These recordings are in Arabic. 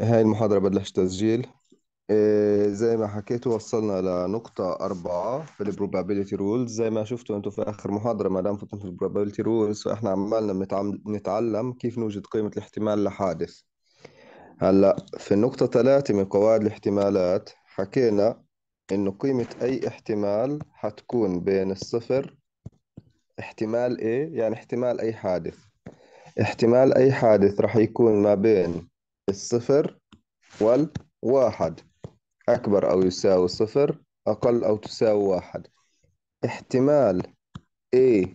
هاي المحاضرة بلش تسجيل. إيه زي ما حكيت وصلنا لنقطة أربعة في ال probability rules. زي ما شفتوا أنتم في آخر محاضرة ما دام فتنا في ال probability rules فإحنا عمالنا بنتعلم كيف نوجد قيمة الاحتمال لحادث. هلأ في النقطة ثلاثة من قواعد الاحتمالات حكينا إنه قيمة أي احتمال حتكون بين الصفر احتمال A يعني احتمال أي حادث. احتمال أي حادث راح يكون ما بين الصفر والواحد. أكبر أو يساوي صفر أقل أو تساوي واحد. احتمال A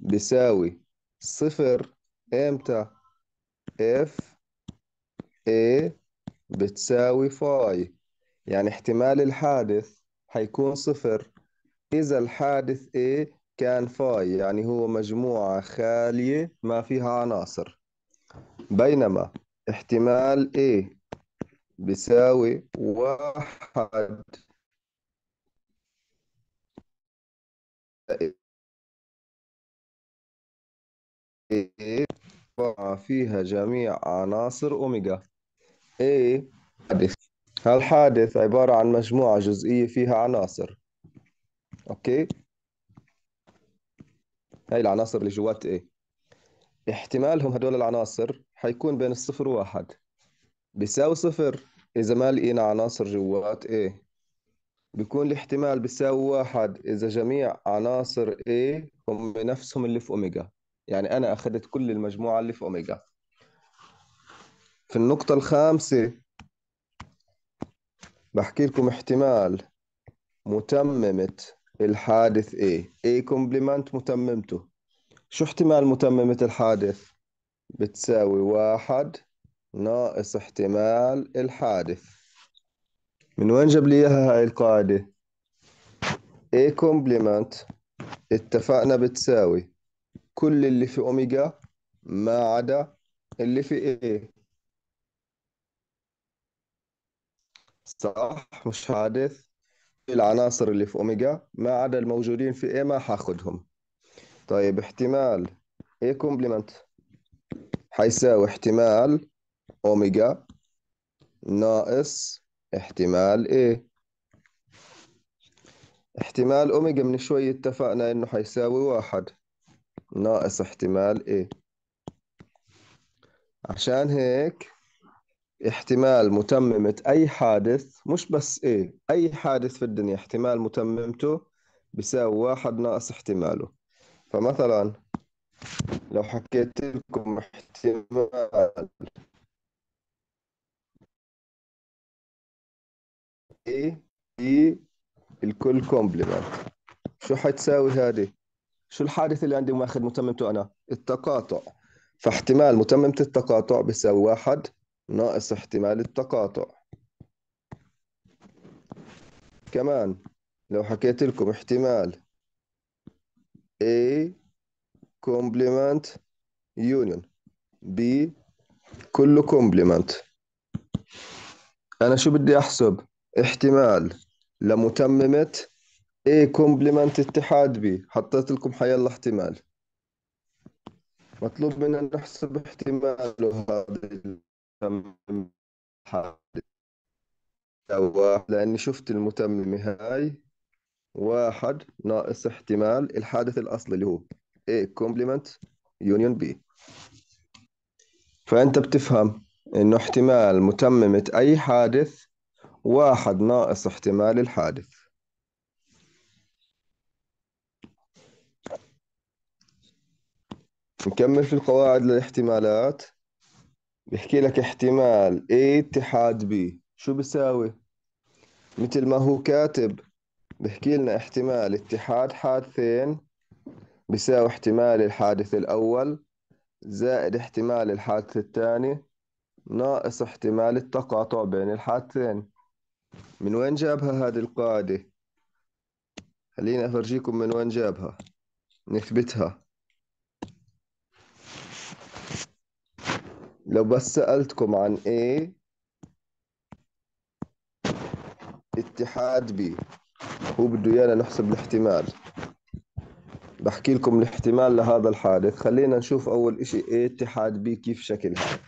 بيساوي صفر إمتى؟ F A بتساوي فاي. يعني احتمال الحادث حيكون صفر. إذا الحادث A كان فاي يعني هو مجموعة خالية ما فيها عناصر. بينما احتمال A بيساوي واحد. A فيها جميع عناصر أوميجا. A حادث. هالحادث عبارة عن مجموعة جزئية فيها عناصر. أوكي؟ هاي العناصر اللي جوات A. احتمالهم هدول العناصر حيكون بين الصفر وواحد. بيساوي صفر إذا ما لقينا عناصر جوات A. بيكون الاحتمال بيساوي واحد إذا جميع عناصر A هم نفسهم اللي في أوميجا. يعني أنا أخذت كل المجموعة اللي في أوميجا. في النقطة الخامسة بحكي لكم احتمال متممة الحادث A. A complement متممته. شو احتمال متممة الحادث؟ بتساوي واحد ناقص احتمال الحادث. من وين جاب لي إياها هاي القاعدة؟ A complement اتفقنا بتساوي. كل اللي في أوميجا ما عدا اللي في A. صح؟ مش حادث. العناصر اللي في أوميجا ما عدا الموجودين في A ما حاخدهم. طيب احتمال A كومبلمنت حيساوي احتمال أوميجا ناقص احتمال A. احتمال أوميجا من شوي اتفقنا إنه حيساوي واحد ناقص احتمال A. عشان هيك احتمال متممة أي حادث مش بس A أي حادث في الدنيا احتمال متممته بيساوي واحد ناقص احتماله. فمثلا لو حكيت لكم احتمال A B الكل complement شو حتساوي هذه؟ شو الحادث اللي عندي ماخذ متممته أنا؟ التقاطع فاحتمال متممة التقاطع بيساوي واحد ناقص احتمال التقاطع كمان لو حكيت لكم احتمال A complement union. B كله complement أنا شو بدي أحسب؟ احتمال لمتممة A complement اتحاد B. حطيت لكم حيلا احتمال. مطلوب منا نحسب احتماله هذا المتمم لأني شفت المتممة هاي. واحد ناقص احتمال. الحادث الأصلي اللي هو A complement union B. فأنت بتفهم إنه احتمال متممة أي حادث واحد ناقص احتمال الحادث. نكمل في القواعد للاحتمالات. بيحكي لك احتمال A اتحاد B. شو بيساوي؟ مثل ما هو كاتب بيحكي لنا احتمال اتحاد حادثين بيساوي احتمال الحادث الأول زائد احتمال الحادث الثاني ناقص احتمال التقاطع بين الحادثين. من وين جابها هذه القاعدة؟ خليني أفرجيكم من وين جابها. نثبتها. لو بس سألتكم عن A اتحاد B. هو بده إيانا نحسب الاحتمال. بحكي لكم الاحتمال لهذا الحادث. خلينا نشوف أول إشي A اتحاد B كيف شكلها؟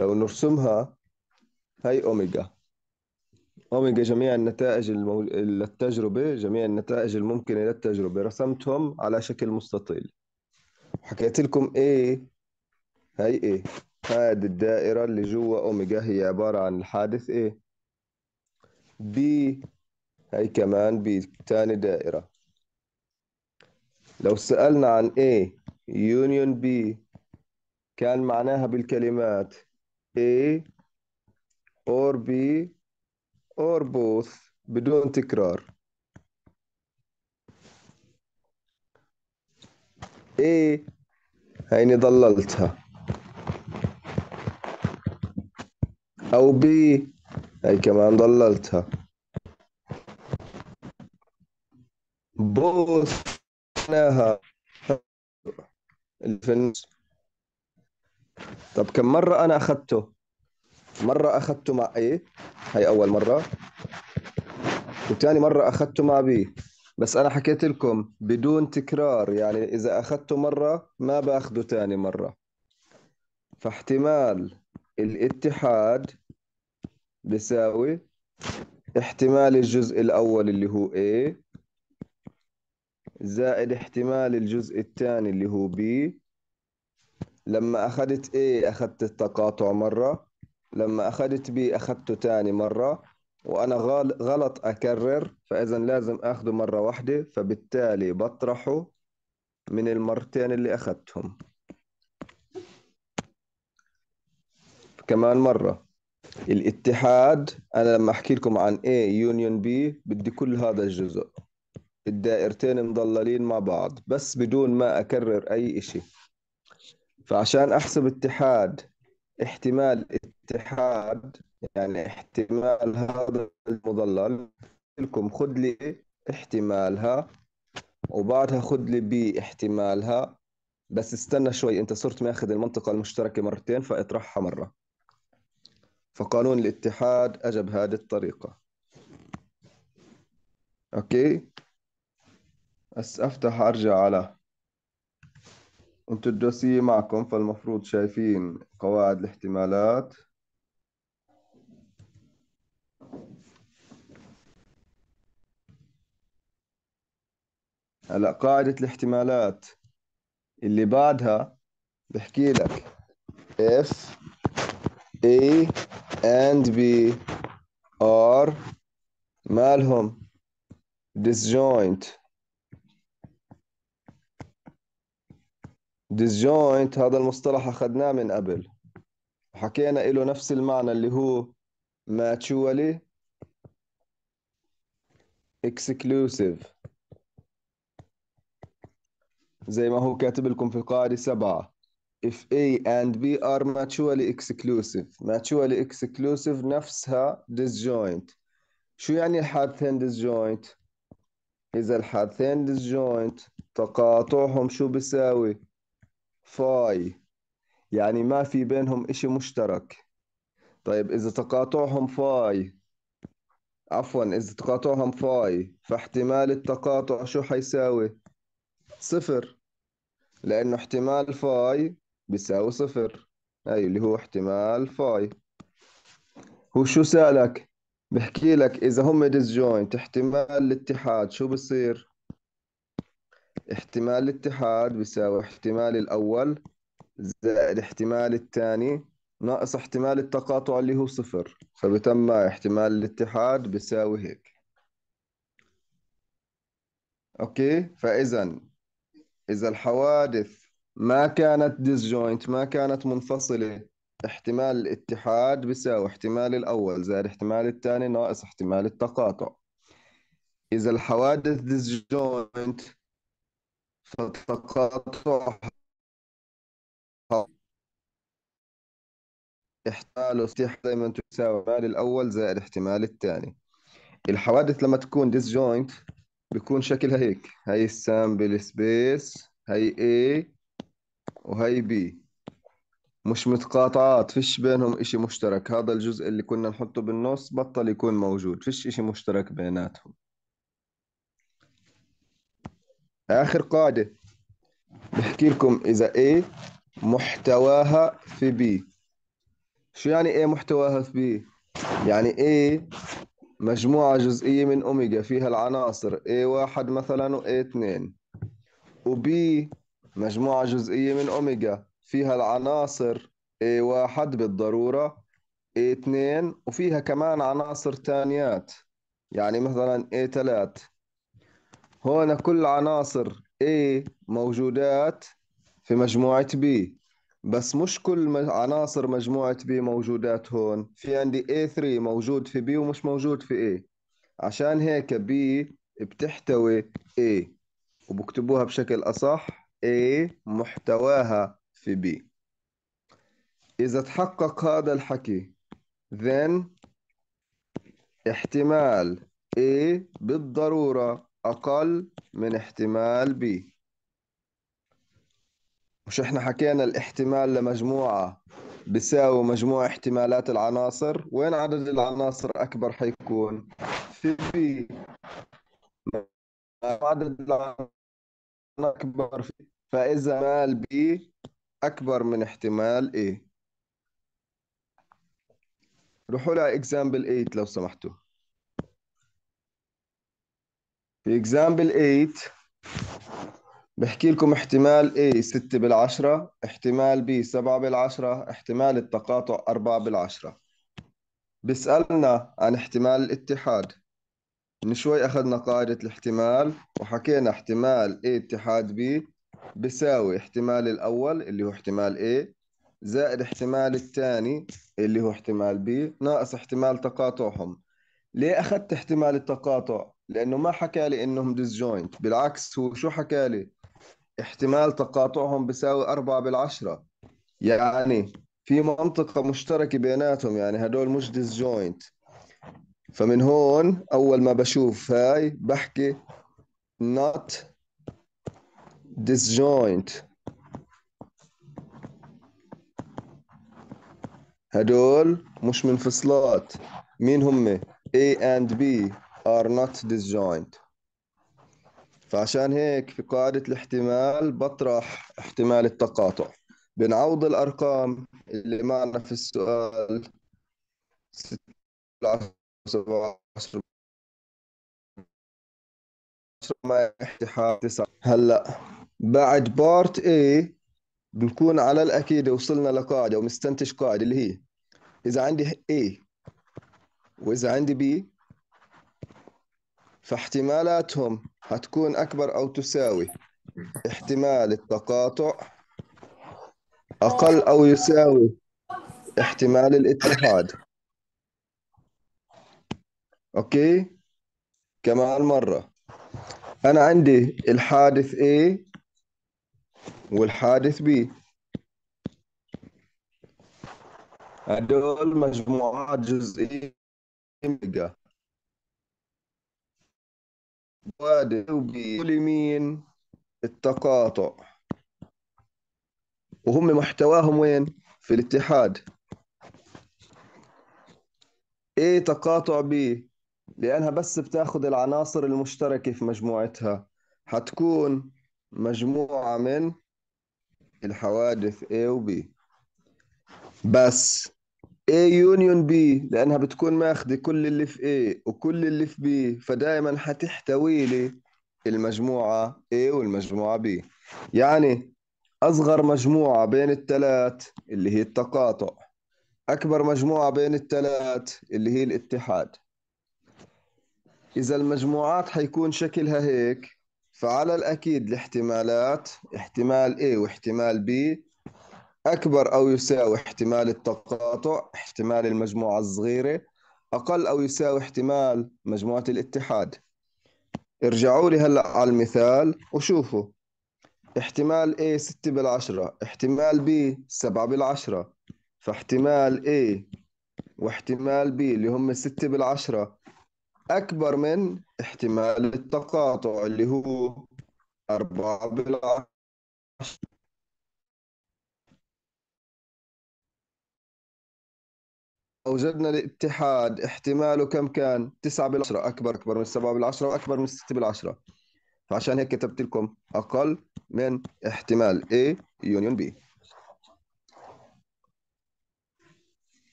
لو نرسمها هي أوميجا. أوميجا جميع النتائج المو... للتجربة جميع النتائج الممكنة للتجربة. رسمتهم على شكل مستطيل. حكيت لكم إيه هي إيه هذه الدائرة اللي جوا أوميجا هي عبارة عن الحادث إيه بي هي كمان بي تاني دائرة. لو سألنا عن A يونيون B كان معناها بالكلمات A or B or both بدون تكرار. A هيني ضللتها. أو B هي كمان ضللتها. Both معناها النص طب كم مرة أنا أخذته؟ مرة أخذته مع إيه؟ هي أول مرة. وتاني مرة أخذته مع بي. بس أنا حكيت لكم بدون تكرار يعني إذا أخذته مرة ما بأخذه تاني مرة. فاحتمال الاتحاد بيساوي احتمال الجزء الأول اللي هو A زائد احتمال الجزء الثاني اللي هو B. لما أخذت A أخذت التقاطع مرة. لما أخذت B أخذته تاني مرة. وأنا غلط أكرر فإذا لازم أخذه مرة واحدة فبالتالي بطرحه من المرتين اللي أخذتهم. كمان مرة. الاتحاد أنا لما أحكي لكم عن A يونيون B بدي كل هذا الجزء. الدائرتين مضللين مع بعض بس بدون ما أكرر أي إشي. فعشان أحسب اتحاد احتمال اتحاد يعني احتمال هذا المضلل لكم خذ لي احتمالها وبعدها خذ لي بي احتمالها. بس استنى شوي أنت صرت ماخذ المنطقة المشتركة مرتين فاطرحها مرة. فقانون الاتحاد اجى بهذه الطريقة. أوكي؟ بس افتح أرجع على. أنتوا الدوسية معكم فالمفروض شايفين قواعد الاحتمالات. هلا قاعدة الاحتمالات. اللي بعدها بحكي لك. If A and B are مالهم. Disjoint. Disjoint هذا المصطلح أخذناه من قبل. وحكينا له نفس المعنى اللي هو mutually exclusive زي ما هو كاتب لكم في القاعدة سبعة. If A and B are mutually exclusive. Mutually exclusive نفسها disjoint. شو يعني الحادثين disjoint إذا الحادثين disjoint تقاطعهم شو بيساوي؟ فاي. يعني ما في بينهم إشي مشترك. طيب إذا تقاطعهم فاي. عفوا إذا تقاطعهم فاي فاحتمال التقاطع شو حيساوي؟ صفر. لأنه احتمال فاي بيساوي صفر. أي اللي هو احتمال فاي. هو شو سألك؟ بحكي لك إذا هم disjoint احتمال الاتحاد شو بصير؟ احتمال الاتحاد بيساوي احتمال الأول زائد احتمال الثاني ناقص احتمال التقاطع اللي هو صفر. فبتم احتمال الاتحاد بيساوي هيك. أوكي؟ فإذا إذا الحوادث ما كانت disjoint ما كانت منفصلة احتمال الاتحاد بيساوي احتمال الأول زائد احتمال الثاني ناقص احتمال التقاطع. إذا الحوادث disjoint فتقاطع احتمال دائما تساوي احتمال الأول زائد احتمال الثاني. الحوادث لما تكون disjoint بيكون شكلها هيك. هي ال sample space هي A وهي B. مش متقاطعات فيش بينهم إشي مشترك. هذا الجزء اللي كنا نحطه بالنص بطل يكون موجود. فيش إشي مشترك بيناتهم. آخر قاعدة. بحكي لكم إذا A محتواها في B. شو يعني A محتواها في B يعني A مجموعة جزئية من أوميجا فيها العناصر A1 مثلا و A2 وB مجموعة جزئية من أوميجا فيها العناصر A1 بالضرورة A2 وفيها كمان عناصر تانيات. يعني مثلا A3 هون كل عناصر A موجودات في مجموعة B. بس مش كل عناصر مجموعة B موجودات هون. في عندي A3 موجود في B ومش موجود في A. عشان هيك B بتحتوي A. وبكتبوها بشكل أصح A محتواها في B. إذا تحقق هذا الحكي then احتمال A بالضرورة أقل من احتمال B مش إحنا حكينا الاحتمال لمجموعة بيساوي مجموع احتمالات العناصر. وين عدد العناصر أكبر حيكون؟ في B عدد العناصر أكبر في. فإذا احتمال B أكبر من احتمال A. روحوا لها example 8 لو سمحتوا. في example 8 بحكي لكم احتمال A 6 بالعشرة احتمال B 7 بالعشرة احتمال التقاطع 4 بالعشرة. بيسألنا عن احتمال الاتحاد. من شوي أخذنا قاعدة الاحتمال وحكينا احتمال A اتحاد B بيساوي احتمال الأول اللي هو احتمال A زائد احتمال الثاني اللي هو احتمال B ناقص احتمال تقاطعهم. ليه أخذت احتمال التقاطع؟ لأنه ما حكى لي إنهم disjoint بالعكس هو شو حكى لي؟ احتمال تقاطعهم بيساوي أربعة بالعشرة. يعني في منطقة مشتركة بيناتهم يعني هدول مش disjoint فمن هون أول ما بشوف هاي بحكي not disjoint. هدول مش منفصلات مين هم؟ A and B. are not disjoint. فعشان هيك في قاعدة الاحتمال بطرح احتمال التقاطع. بنعوض الأرقام اللي معنا في السؤال 17 ما اتحاد تسعة. هلأ بعد بارت A بنكون على الأكيد وصلنا لقاعدة ومستنتج قاعدة اللي هي إذا عندي A وإذا عندي B فاحتمالاتهم هتكون أكبر أو تساوي. احتمال التقاطع أقل أو يساوي احتمال الاتحاد. أوكي؟ كمان مرة. أنا عندي الحادث A والحادث B. هدول مجموعات جزئية. مين التقاطع. وهم محتواهم وين؟ في الاتحاد. A تقاطع B لأنها بس بتاخذ العناصر المشتركة في مجموعتها. حتكون مجموعة من الحوادث A و B. بس A يونيون B لأنها بتكون ماخذة كل اللي في A وكل اللي في B فدائما حتحتوي لي المجموعة A والمجموعة B. يعني أصغر مجموعة بين الثلاث اللي هي التقاطع أكبر مجموعة بين الثلاث اللي هي الاتحاد. إذا المجموعات حيكون شكلها هيك فعلى الأكيد الاحتمالات احتمال A واحتمال B أكبر أو يساوي احتمال التقاطع احتمال المجموعة الصغيرة. أقل أو يساوي احتمال مجموعة الاتحاد. ارجعوا لي هلأ على المثال وشوفوا. احتمال A 6 بالعشرة احتمال B 7 بالعشرة فاحتمال A واحتمال B اللي هم 6 بالعشرة. أكبر من احتمال التقاطع اللي هو 4 بالعشرة. وجدنا الاتحاد. احتماله كم كان؟ 9 بالعشرة. أكبر أكبر من 7 بالعشرة وأكبر من 6 بالعشرة. فعشان هيك كتبت لكم أقل من احتمال A يونيون B.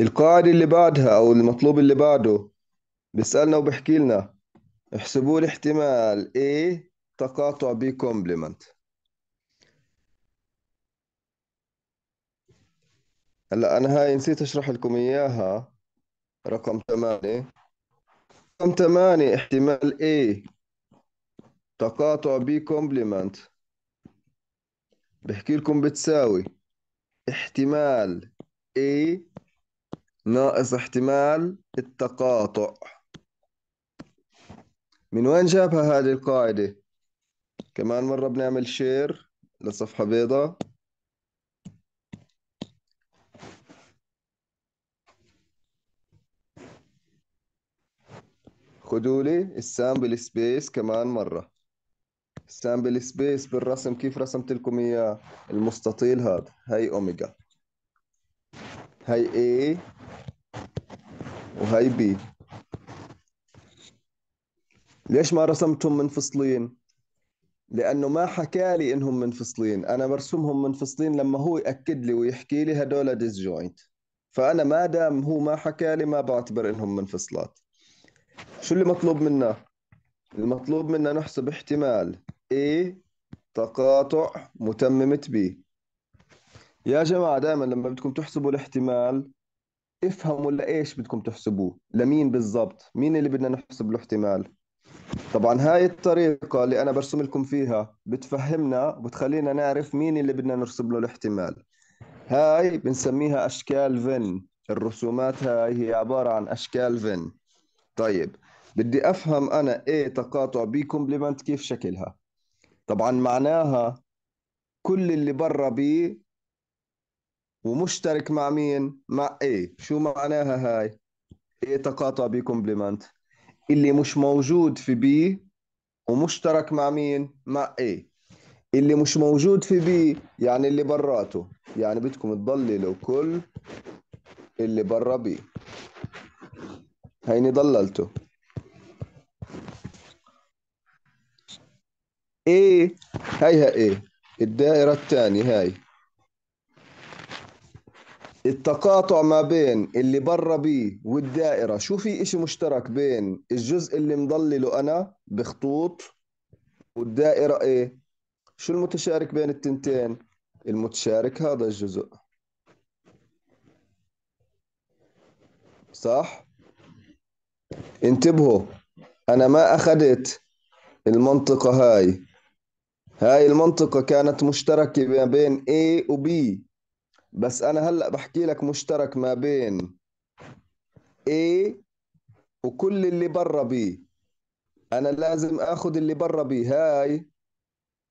القاعدة اللي بعدها أو المطلوب اللي بعده بيسألنا وبحكي لنا. احسبوا لي احتمال A تقاطع B كومبلمنت هلا أنا هاي نسيت أشرح لكم إياها. رقم ثمانية. رقم ثمانية احتمال A. تقاطع B complement بحكي لكم بتساوي. احتمال A ناقص احتمال التقاطع. من وين جابها هذه القاعدة؟ كمان مرة بنعمل share لصفحة بيضاء. خذوا لي ال sample space كمان مرة. ال sample space بالرسم كيف رسمت لكم إياه؟ المستطيل هذا. هاي أوميجا. هاي A وهاي B. ليش ما رسمتهم منفصلين؟ لأنه ما حكى لي إنهم منفصلين أنا برسمهم منفصلين لما هو يأكد لي ويحكي لي هدول disjoint فأنا ما دام هو ما حكى لي ما بعتبر إنهم منفصلات شو اللي مطلوب منا؟ المطلوب منا نحسب احتمال A تقاطع متممة B. يا جماعة دائما لما بدكم تحسبوا الاحتمال افهموا لإيش بدكم تحسبوه لمين بالضبط؟ مين اللي بدنا نحسب له احتمال؟ طبعا هاي الطريقة اللي أنا برسم لكم فيها بتفهمنا وبتخلينا نعرف مين اللي بدنا نرسم له الاحتمال. هاي بنسميها أشكال فين الرسومات هاي هي عبارة عن أشكال فين طيب بدي أفهم أنا A تقاطع B كومبلمنت كيف شكلها. طبعا معناها كل اللي برا B ومشترك مع مين؟ مع A شو معناها هاي؟ A تقاطع B كومبلمنت اللي مش موجود في B ومشترك مع مين؟ مع A اللي مش موجود في B يعني اللي براته. يعني بدكم تضللوا كل اللي برا B هيني ضللته. A هيها A الدائرة الثانية هاي التقاطع ما بين اللي برا بي والدائرة شو في إشي مشترك بين الجزء اللي مضلله أنا بخطوط والدائرة إيه شو المتشارك بين التنتين؟ المتشارك هذا الجزء. صح؟ انتبهوا أنا ما أخذت المنطقة هاي. هاي المنطقة كانت مشتركة ما بين A و B. بس أنا هلأ بحكي لك مشترك ما بين A وكل اللي برا B. أنا لازم آخذ اللي برا B. هاي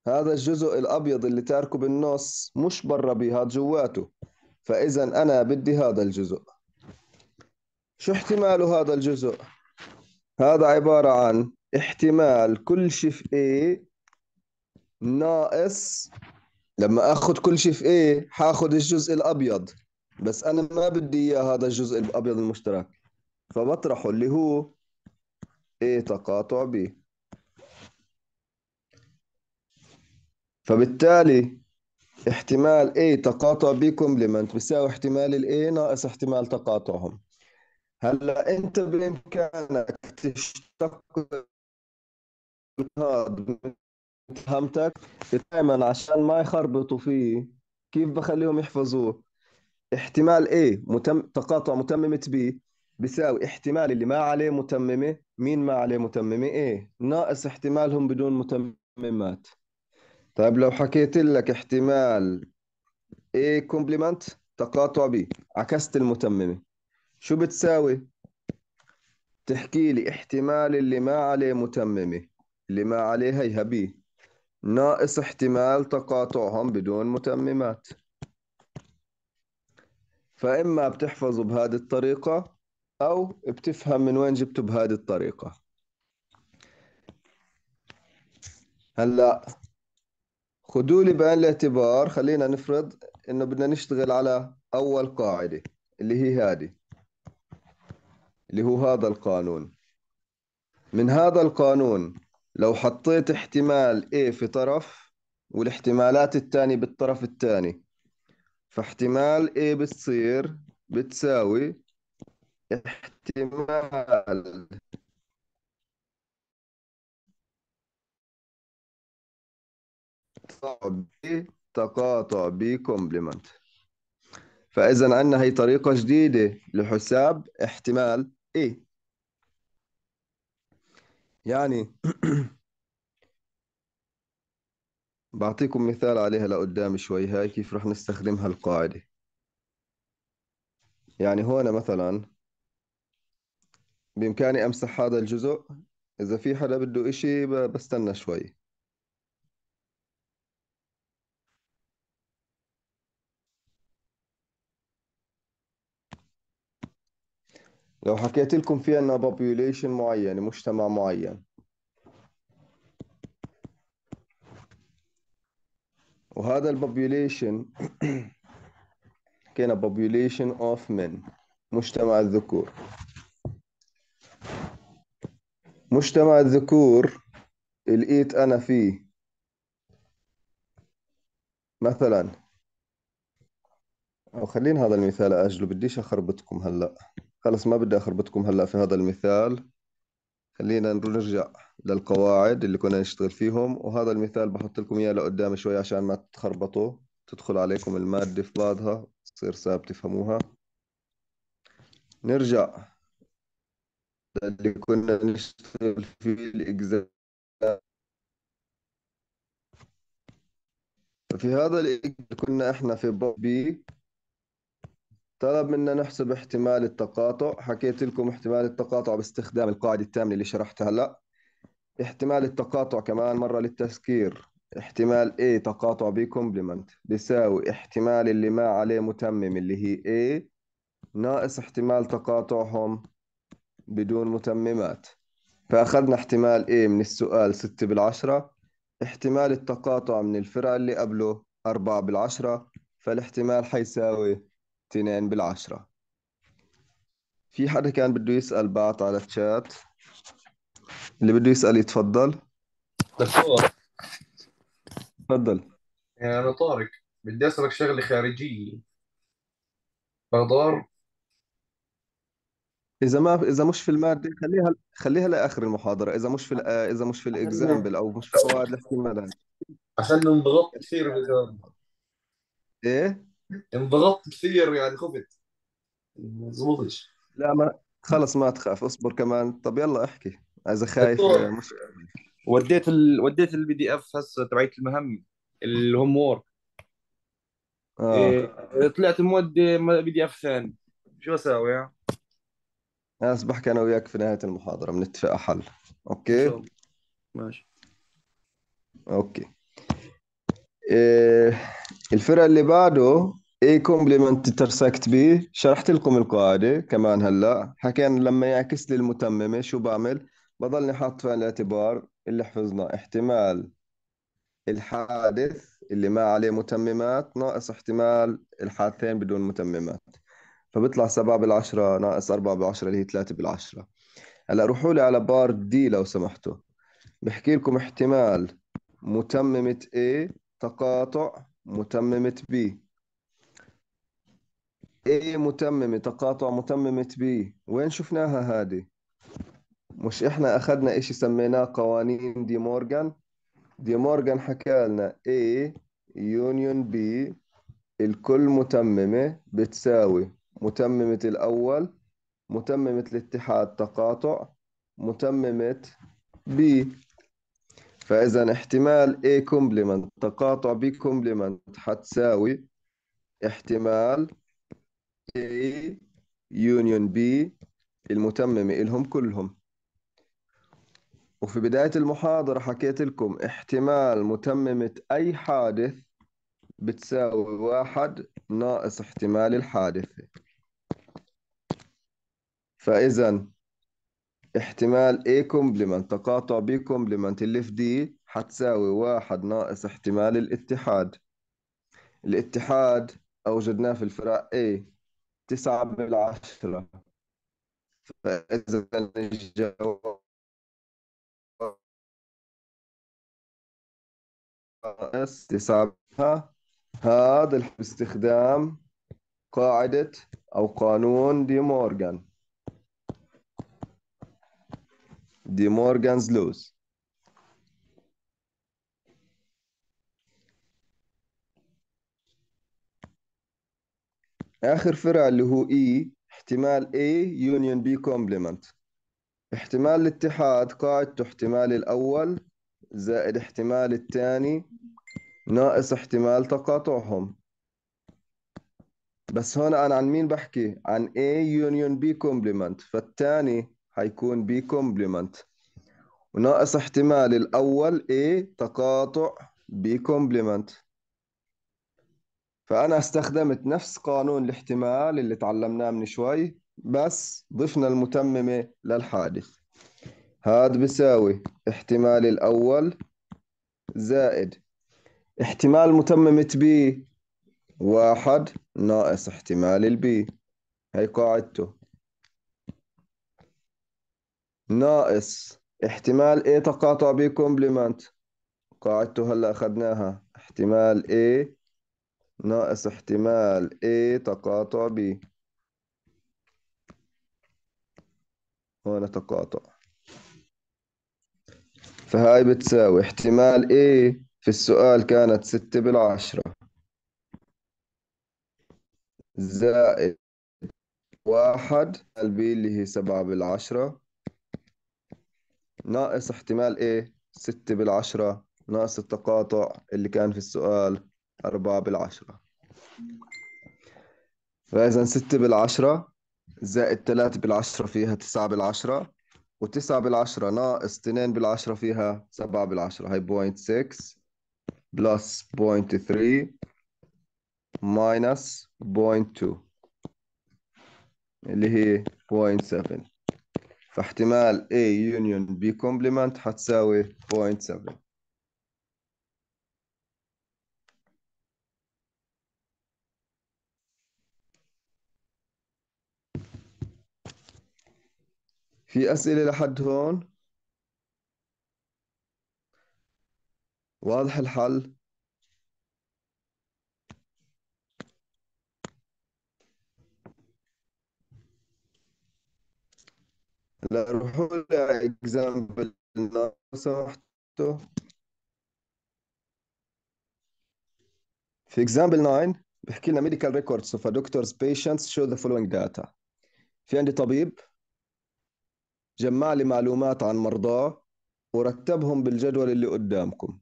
هذا الجزء الأبيض اللي تاركه بالنص مش برا B هذا جواته. فإذا أنا بدي هذا الجزء. شو احتماله هذا الجزء؟ هذا عبارة عن احتمال كل شيء في A ناقص لما آخذ كل شيء في A حاخذ الجزء الأبيض بس أنا ما بدي إياه هذا الجزء الأبيض المشترك. فبطرحه اللي هو A تقاطع B. فبالتالي احتمال A تقاطع B كومبلمنت بيساوي احتمال ال A ناقص احتمال تقاطعهم. هلا انت بامكانك تشتق هذا فهمتك دائما عشان ما يخربطوا فيه. كيف بخليهم يحفظوه؟ احتمال A متم... تقاطع متممة B بيساوي احتمال اللي ما عليه متممة. مين ما عليه متممة؟ A. ناقص احتمالهم بدون متممات. طيب لو حكيت لك احتمال A كومبلمنت تقاطع B عكست المتممة. شو بتساوي؟ تحكي لي احتمال اللي ما عليه متممة اللي ما عليه هيها B ناقص احتمال تقاطعهم بدون متممات. فإما بتحفظوا بهذه الطريقة أو بتفهم من وين جبته بهذه الطريقة. هلأ خذوا لي بعين الاعتبار خلينا نفرض إنه بدنا نشتغل على أول قاعدة اللي هي هذه. اللي هو هذا القانون. من هذا القانون لو حطيت احتمال A في طرف والاحتمالات الثانية بالطرف الثاني فاحتمال A بتصير بتساوي احتمال تقاطع بي complement فإذا عندنا هي طريقة جديدة لحساب احتمال A يعني بعطيكم مثال عليها لقدام شوي هاي كيف رح نستخدمها القاعدة. يعني هون مثلا بإمكاني أمسح هذا الجزء إذا في حدا بده إشي بستنى شوي. لو حكيت لكم في عنا population معين مجتمع معين. وهذا البوبيوليشن كان population of men مجتمع الذكور. مجتمع الذكور لقيت أنا فيه. مثلا أو خلينا هذا المثال أجله بديش أخربطكم هلأ. خلص ما بدي أخربطكم هلأ في هذا المثال. خلينا نرجع للقواعد اللي كنا نشتغل فيهم. وهذا المثال بحط لكم إياه لقدام شوي عشان ما تخربطوا تدخل عليكم المادة في بعضها تصير صعب تفهموها. نرجع اللي كنا نشتغل فيه الإجزاء ففي هذا الإجزاء كنا إحنا في بي. طلب منا نحسب احتمال التقاطع. حكيت لكم احتمال التقاطع باستخدام القاعدة الثامنة اللي شرحتها هلا. احتمال التقاطع كمان مرة للتذكير. احتمال A تقاطع B كومبلمنت بيساوي احتمال اللي ما عليه متمم اللي هي A. ناقص احتمال تقاطعهم بدون متممات. فأخذنا احتمال A من السؤال ستة بالعشرة. احتمال التقاطع من الفرع اللي قبله أربعة بالعشرة. فالاحتمال حيساوي اثنين بالعشرة. في حدا كان بده يسأل بعت على الشات؟ اللي بده يسأل يتفضل. دكتور. تفضل. يعني أنا طارق بدي أسألك شغلة خارجية. بقدر إذا ما إذا مش في المادة خليها خليها لآخر المحاضرة. إذا مش في ال- إذا مش في الإكزامبل أو مش في قواعد الاحتمالات عشان انضغطت كثير بالإجابة. إيه؟ انضغطت. كثير يعني خفت. ما زبطش لا ما خلص ما تخاف اصبر كمان. طب يلا احكي. إذا خايف دكتور. مش وديت ال... وديت ال PDF هسه تبعت المهمة ال homework. آه. إيه طلعت مودي PDF ثاني. شو أسوي يعني؟ أنا بحكي أنا وياك في نهاية المحاضرة بنتفق على حل. إن شاء okay الله. ماشي. okay. إيه الفرع اللي بعده A complement intersect B. شرحت لكم القاعدة كمان هلا. حكينا لما يعكس لي المتممة شو بعمل؟ بضلني حاط في الاعتبار اللي حفظناه احتمال الحادث اللي ما عليه متممات ناقص احتمال الحادثين بدون متممات. فبيطلع سبعة بالعشرة ناقص أربعة بالعشرة اللي هي ثلاثة بالعشرة. هلا روحوا لي على بار دي لو سمحتوا. بحكي لكم احتمال متممة A تقاطع متممة B. A متممة تقاطع متممة B وين شفناها هذه مش إحنا أخذنا إشي سميناه قوانين دي مورغان؟ دي مورغان حكى لنا A يونيون B الكل متممة بتساوي. متممة الأول متممة الاتحاد تقاطع متممة B. فإذا احتمال A complement تقاطع B complement حتساوي احتمال A union B المتممة إلهم كلهم. وفي بداية المحاضرة حكيت لكم احتمال متممة أي حادث بتساوي واحد ناقص احتمال الحادثة. فإذا احتمال A complement تقاطع B complement اللي في دي حتساوي واحد ناقص احتمال الاتحاد. الاتحاد أوجدناه في الفرع A. تسعة بالعشرة. فإذا الجواب ناقص تسعة هذا باستخدام قاعدة أو قانون دي مورغان. دي مورغانز لوز. آخر فرع اللي هو E احتمال A union B complement. احتمال الاتحاد قاعدته احتمال الأول زائد احتمال الثاني ناقص احتمال تقاطعهم. بس هون أنا عن مين بحكي؟ عن A union B complement. فالثاني حيكون B complement. وناقص احتمال الأول A تقاطع B complement. فأنا استخدمت نفس قانون الاحتمال اللي تعلمناه من شوي بس ضفنا المتممة للحادث. هاد بيساوي احتمال الأول زائد احتمال متممة B واحد ناقص احتمال ال B هي قاعدته. ناقص احتمال A تقاطع B complement قاعدته هلأ أخذناها. احتمال A ناقص احتمال A تقاطع B. هون تقاطع. فهاي بتساوي احتمال A في السؤال كانت ستة بالعشرة. زائد واحد البي اللي هي سبعة بالعشرة. ناقص احتمال إيه ستة بالعشرة. ناقص التقاطع اللي كان في السؤال أربعة بالعشرة. فإذا ستة بالعشرة زائد تلاتة بالعشرة فيها تسعة بالعشرة وتسعة بالعشرة ناقص اثنين بالعشرة فيها سبعة بالعشرة. هاي point six plus point three minus point two اللي هي point seven فاحتمال A union B complement حتساوي 0.7 في أسئلة لحد هون؟ واضح الحل. هلا روحوا لي اكزامبل لو سمحتوا في example 9 بحكي لنا medical records of a doctor's patients show the following في عندي طبيب جمع لي معلومات عن مرضاه ورتبهم بالجدول اللي قدامكم.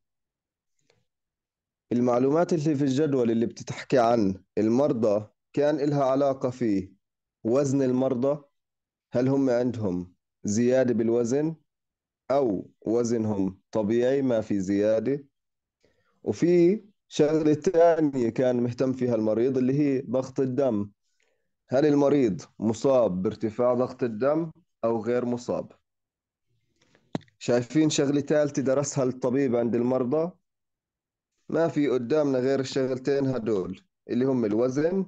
المعلومات اللي في الجدول اللي بتحكي عن المرضى كان إلها علاقة في وزن المرضى. هل هم عندهم زيادة بالوزن أو وزنهم طبيعي ما في زيادة؟ وفي شغلة تانية كان مهتم فيها المريض اللي هي ضغط الدم. هل المريض مصاب بارتفاع ضغط الدم؟ أو غير مصاب. شايفين شغلة ثالثة درسها الطبيب عند المرضى؟ ما في قدامنا غير الشغلتين هدول اللي هم الوزن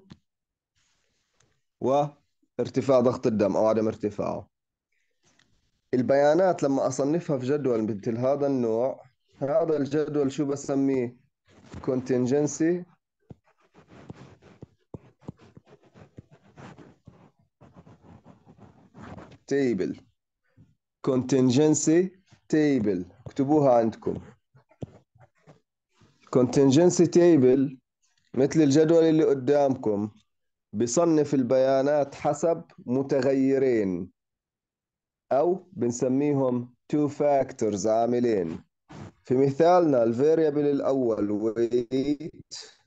وارتفاع ضغط الدم أو عدم ارتفاعه. البيانات لما أصنفها في جدول مثل هذا النوع هذا الجدول شو بسميه؟ contingency table. Contingency table. اكتبوها عندكم. Contingency table مثل الجدول اللي قدامكم. بصنف البيانات حسب متغيرين أو بنسميهم two factors عاملين. في مثالنا ال variable الأول weight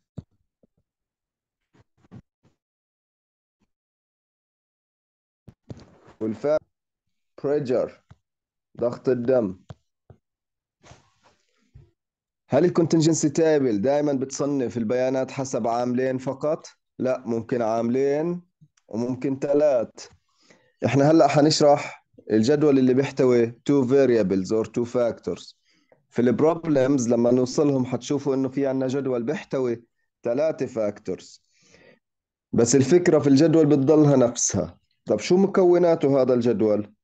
والفا pressure ضغط الدم. هل ال contingency table دائما بتصنف البيانات حسب عاملين فقط؟ لا ممكن عاملين وممكن ثلاث. إحنا هلأ حنشرح الجدول اللي بيحتوي two variables or two factors. في ال problems لما نوصلهم حتشوفوا إنه في عندنا جدول بيحتوي ثلاثة factors بس الفكرة في الجدول بتضلها نفسها. طب شو مكوناته هذا الجدول؟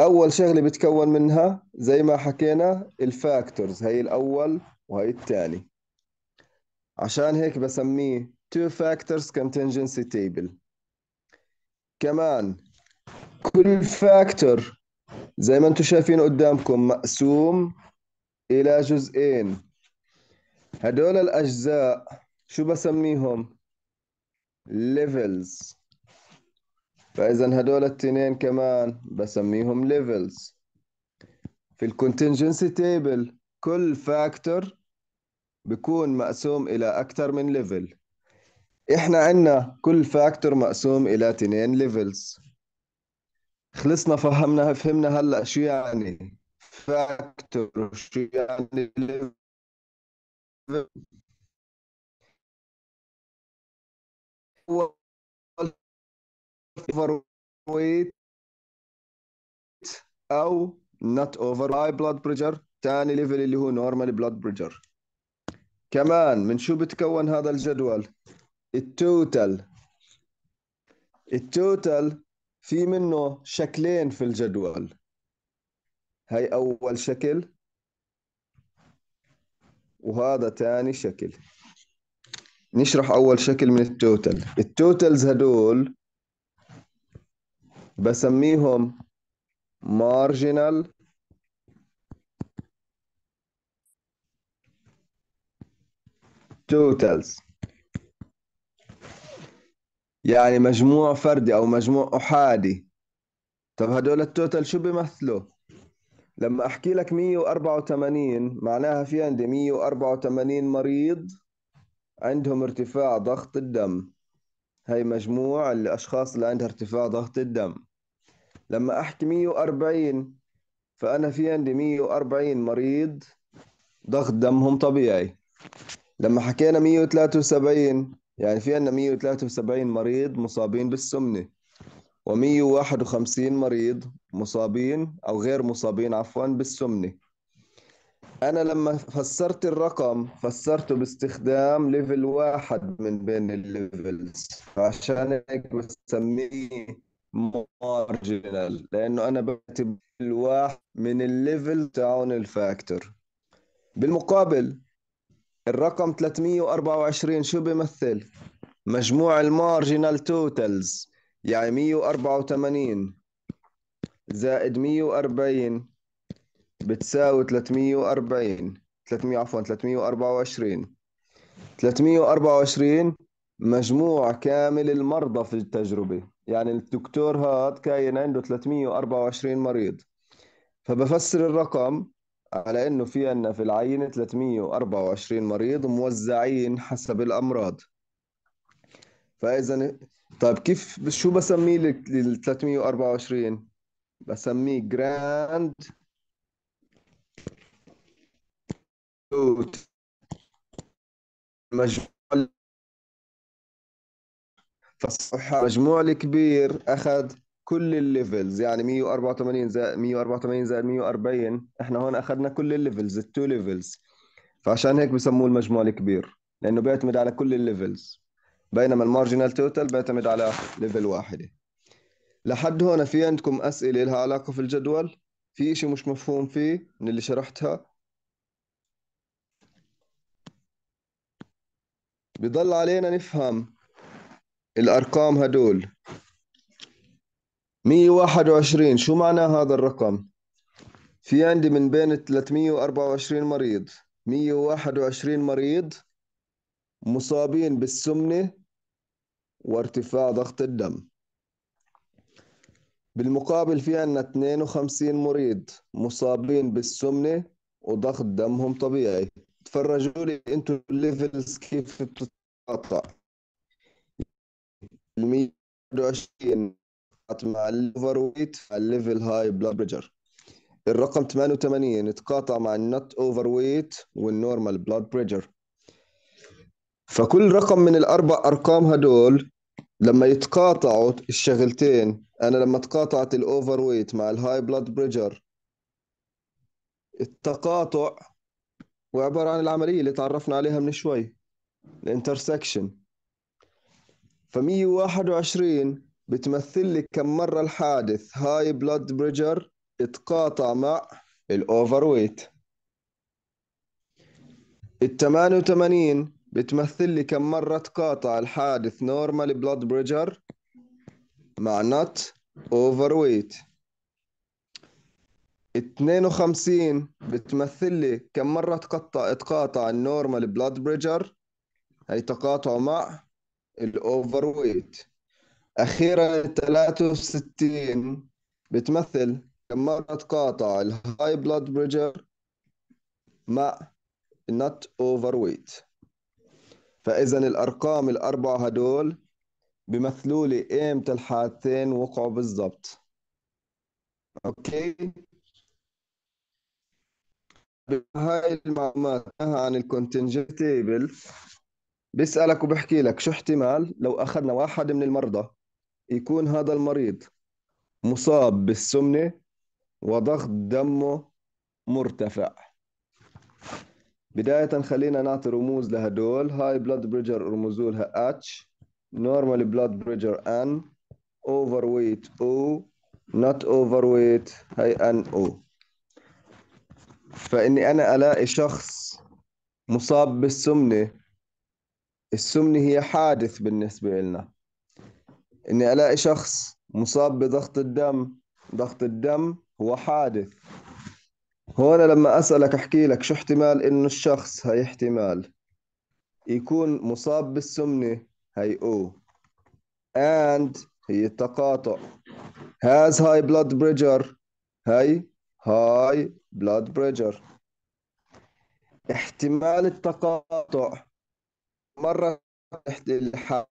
أول شغلة بتكون منها زي ما حكينا ال factors هي الأول وهي الثاني عشان هيك بسميه two factors contingency table كمان كل factor زي ما أنتم شايفين قدامكم مقسوم إلى جزئين هدول الأجزاء شو بسميهم؟ levels فإذا هدول التنين كمان بسميهم levels. في ال contingency table كل factor بيكون مقسوم إلى أكثر من level إحنا عندنا كل factor مقسوم إلى تنين levels خلصنا فهمنا فهمنا هلأ شو يعني factor شو يعني. هو overweight أو not overweight high blood pressure. ثاني level اللي هو normal blood pressure. كمان من شو بتكون هذا الجدول؟ ال total ال total في منه شكلين في الجدول. هاي أول شكل وهذا ثاني شكل. نشرح أول شكل من ال total ال totals هدول بسميهم marginal. Totals. يعني مجموع فردي أو مجموع أحادي. طب هدول التوتال شو بيمثلوا؟ لما أحكي لك 184 معناها في عندي 184 مريض عندهم ارتفاع ضغط الدم. هي مجموع الأشخاص اللي عندها ارتفاع ضغط الدم. لما أحكي 140 فأنا في عندي 140 مريض ضغط دمهم طبيعي. لما حكينا 173 يعني في عندنا 173 مريض مصابين بالسمنة و151 مريض مصابين أو غير مصابين عفوا بالسمنة. أنا لما فسرت الرقم فسرته باستخدام level واحد من بين ال levels عشان هيك بسميه marginal لأنه أنا بكتب الواحد من ال level تاعون ال factor. بالمقابل الرقم 324 شو بيمثل؟ مجموع ال marginal totals يعني 184 زائد 140 بتساوي 340 300 عفوا 324 324 مجموع كامل المرضى في التجربة. يعني الدكتور هاد كاين عنده 324 مريض. فبفسر الرقم على إنه في عندنا في العينة 324 مريض موزعين حسب الأمراض. فاذا طيب كيف شو بسميه لل 324 بسميه جراند مجموع فالصحة مجموع الكبير أخذ كل ال levels يعني 184 زائد 184 زائد 140 إحنا هون أخذنا كل ال levels ال two levels فعشان هيك بسموه المجموع الكبير لأنه بيعتمد على كل ال levels. بينما ال marginal total بيعتمد على level واحدة. لحد هون في عندكم أسئلة لها علاقة في الجدول؟ في إشي مش مفهوم فيه من اللي شرحتها؟ بضل علينا نفهم. الأرقام هدول. 121 شو معنى هذا الرقم؟ في عندي من بين 324 مريض. 121 مريض مصابين بالسمنة وارتفاع ضغط الدم. بالمقابل في عندنا 52 مريض مصابين بالسمنة وضغط دمهم طبيعي. تفرجوا لي أنتم الليفلز كيف بتتقاطع. ال 120 مع ال overweight ال level high blood pressure الرقم 88 تقاطع مع ال not overweight وال normal blood pressure فكل رقم من الأربع أرقام هدول لما يتقاطعوا الشغلتين أنا لما تقاطعت ال overweight مع ال high blood pressure التقاطع وعبارة عن العملية اللي تعرفنا عليها من شوي ال intersection. ف 121 بتمثل لي كم مرة الحادث؟ high blood pressure إتقاطع مع ال overweight ال 88 بتمثل لي كم مرة تقاطع الحادث؟ normal blood pressure مع not overweight 52 بتمثل لي كم مرة تقطع تقاطع ال normal blood pressure هي تقاطع مع ال overweight أخيرا 63 بتمثل كم مرة تقاطع ال high blood pressure مع ال not overweight فإذا الأرقام الأربعة هدول بيمثلوا لي إمتى الحالتين وقعوا بالضبط. okay؟ هاي المعلومات عن ال contingency table بيسألك وبحكي لك شو احتمال لو أخذنا واحد من المرضى يكون هذا المريض مصاب بالسمنة وضغط دمه مرتفع؟ بداية خلينا نعطي رموز لهدول. high blood pressure رموزوا لها H normal blood pressure N overweight O not overweight هاي NO فإني أنا ألاقي شخص مصاب بالسمنة السمنة هي حادث بالنسبة لنا إني ألاقي شخص مصاب بضغط الدم ضغط الدم هو حادث. هون لما أسألك أحكي لك شو احتمال إنه الشخص هي احتمال؟ يكون مصاب بالسمنة هي O and هي التقاطع. Has high blood pressure. هي high blood pressure. احتمال التقاطع مرة تحت الحالة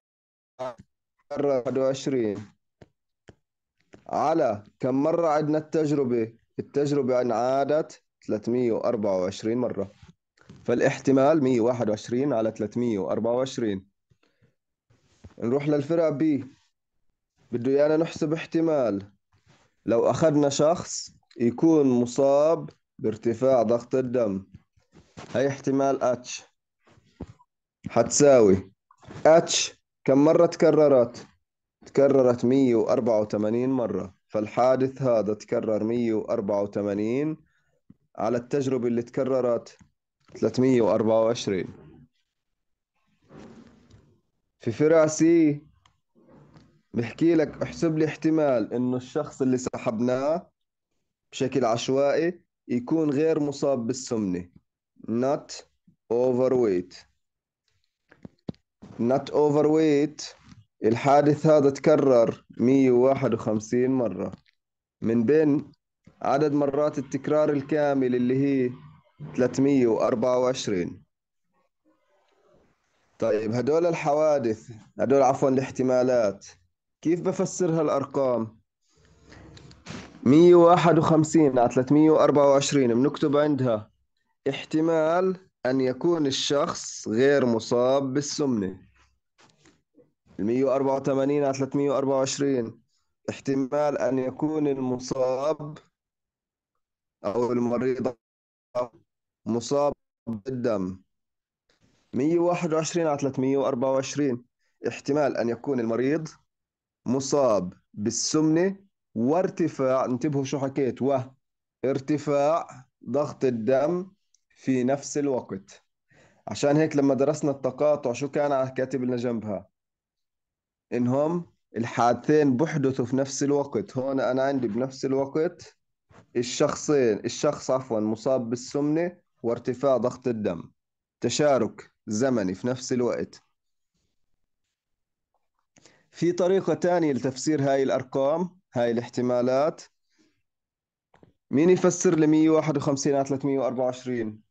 مرة 21 على كم مرة عندنا التجربة؟ التجربة انعادت 324 مرة. فالاحتمال 121 على 324 نروح للفرع B. بده ايانا نحسب احتمال. لو أخذنا شخص يكون مصاب بارتفاع ضغط الدم. هي احتمال H حتساوي H كم مرة تكررت؟ تكررت 184 مرة. فالحادث هذا تكرر 184 على التجربة اللي تكررت 324 في فرع سي بحكي لك احسب لي احتمال إنه الشخص اللي سحبناه بشكل عشوائي يكون غير مصاب بالسمنة not overweight. Not overweight. الحادث هذا تكرر 151 مرة. من بين عدد مرات التكرار الكامل اللي هي 324 طيب هدول الحوادث هدول عفوا الاحتمالات كيف بفسر هالأرقام 151 على 324 بنكتب عندها احتمال أن يكون الشخص غير مصاب بالسمنة. ال 184 على 324 احتمال أن يكون المصاب أو المريض مصاب بالدم 121 على 324 احتمال أن يكون المريض مصاب بالسمنة وارتفاع انتبهوا شو حكيت و ارتفاع ضغط الدم في نفس الوقت. عشان هيك لما درسنا التقاطع شو كان كاتب لنا جنبها؟ إنهم الحادثين بحدثوا في نفس الوقت. هون أنا عندي بنفس الوقت الشخصين الشخص عفوا مصاب بالسمنة وارتفاع ضغط الدم. تشارك زمني في نفس الوقت. في طريقة تانية لتفسير هاي الأرقام هاي الاحتمالات. مين يفسر لي 151 على 324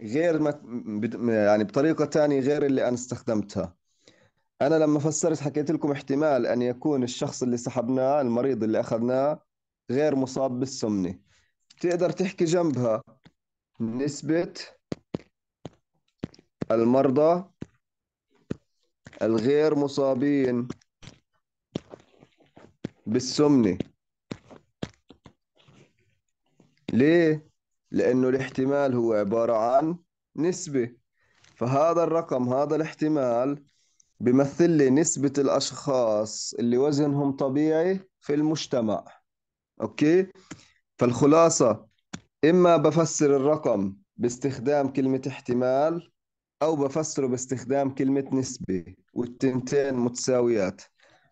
غير ما يعني بطريقة تانية غير اللي أنا استخدمتها. أنا لما فسرت حكيت لكم احتمال أن يكون الشخص اللي سحبناه المريض اللي أخذناه غير مصاب بالسمنة. تقدر تحكي جنبها. نسبة المرضى الغير مصابين بالسمنة. ليه؟ لأنه الاحتمال هو عبارة عن نسبة. فهذا الرقم هذا الاحتمال بيمثل لي نسبة الأشخاص اللي وزنهم طبيعي في المجتمع أوكي؟ فالخلاصة إما بفسر الرقم باستخدام كلمة احتمال أو بفسره باستخدام كلمة نسبة والتنتين متساويات.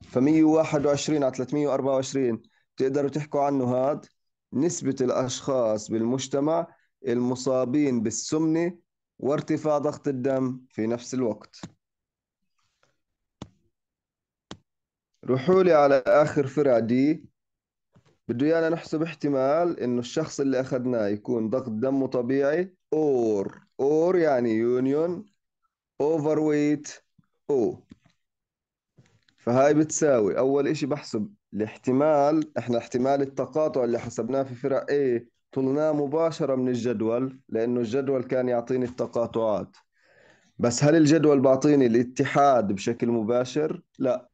ف 121 على 324 تقدروا تحكوا عنه هاد؟ نسبة الأشخاص بالمجتمع المصابين بالسمنة وارتفاع ضغط الدم في نفس الوقت. روحوا لي على آخر فرع D. بده إيانا نحسب احتمال إنه الشخص اللي أخذناه يكون ضغط دمه طبيعي. or or يعني union overweight أو فهاي بتساوي. أول إشي بحسب الاحتمال. إحنا احتمال التقاطع اللي حسبناه في فرع A طلعناه مباشرة من الجدول لأنه الجدول كان يعطيني التقاطعات. بس هل الجدول بعطيني الاتحاد بشكل مباشر؟ لا.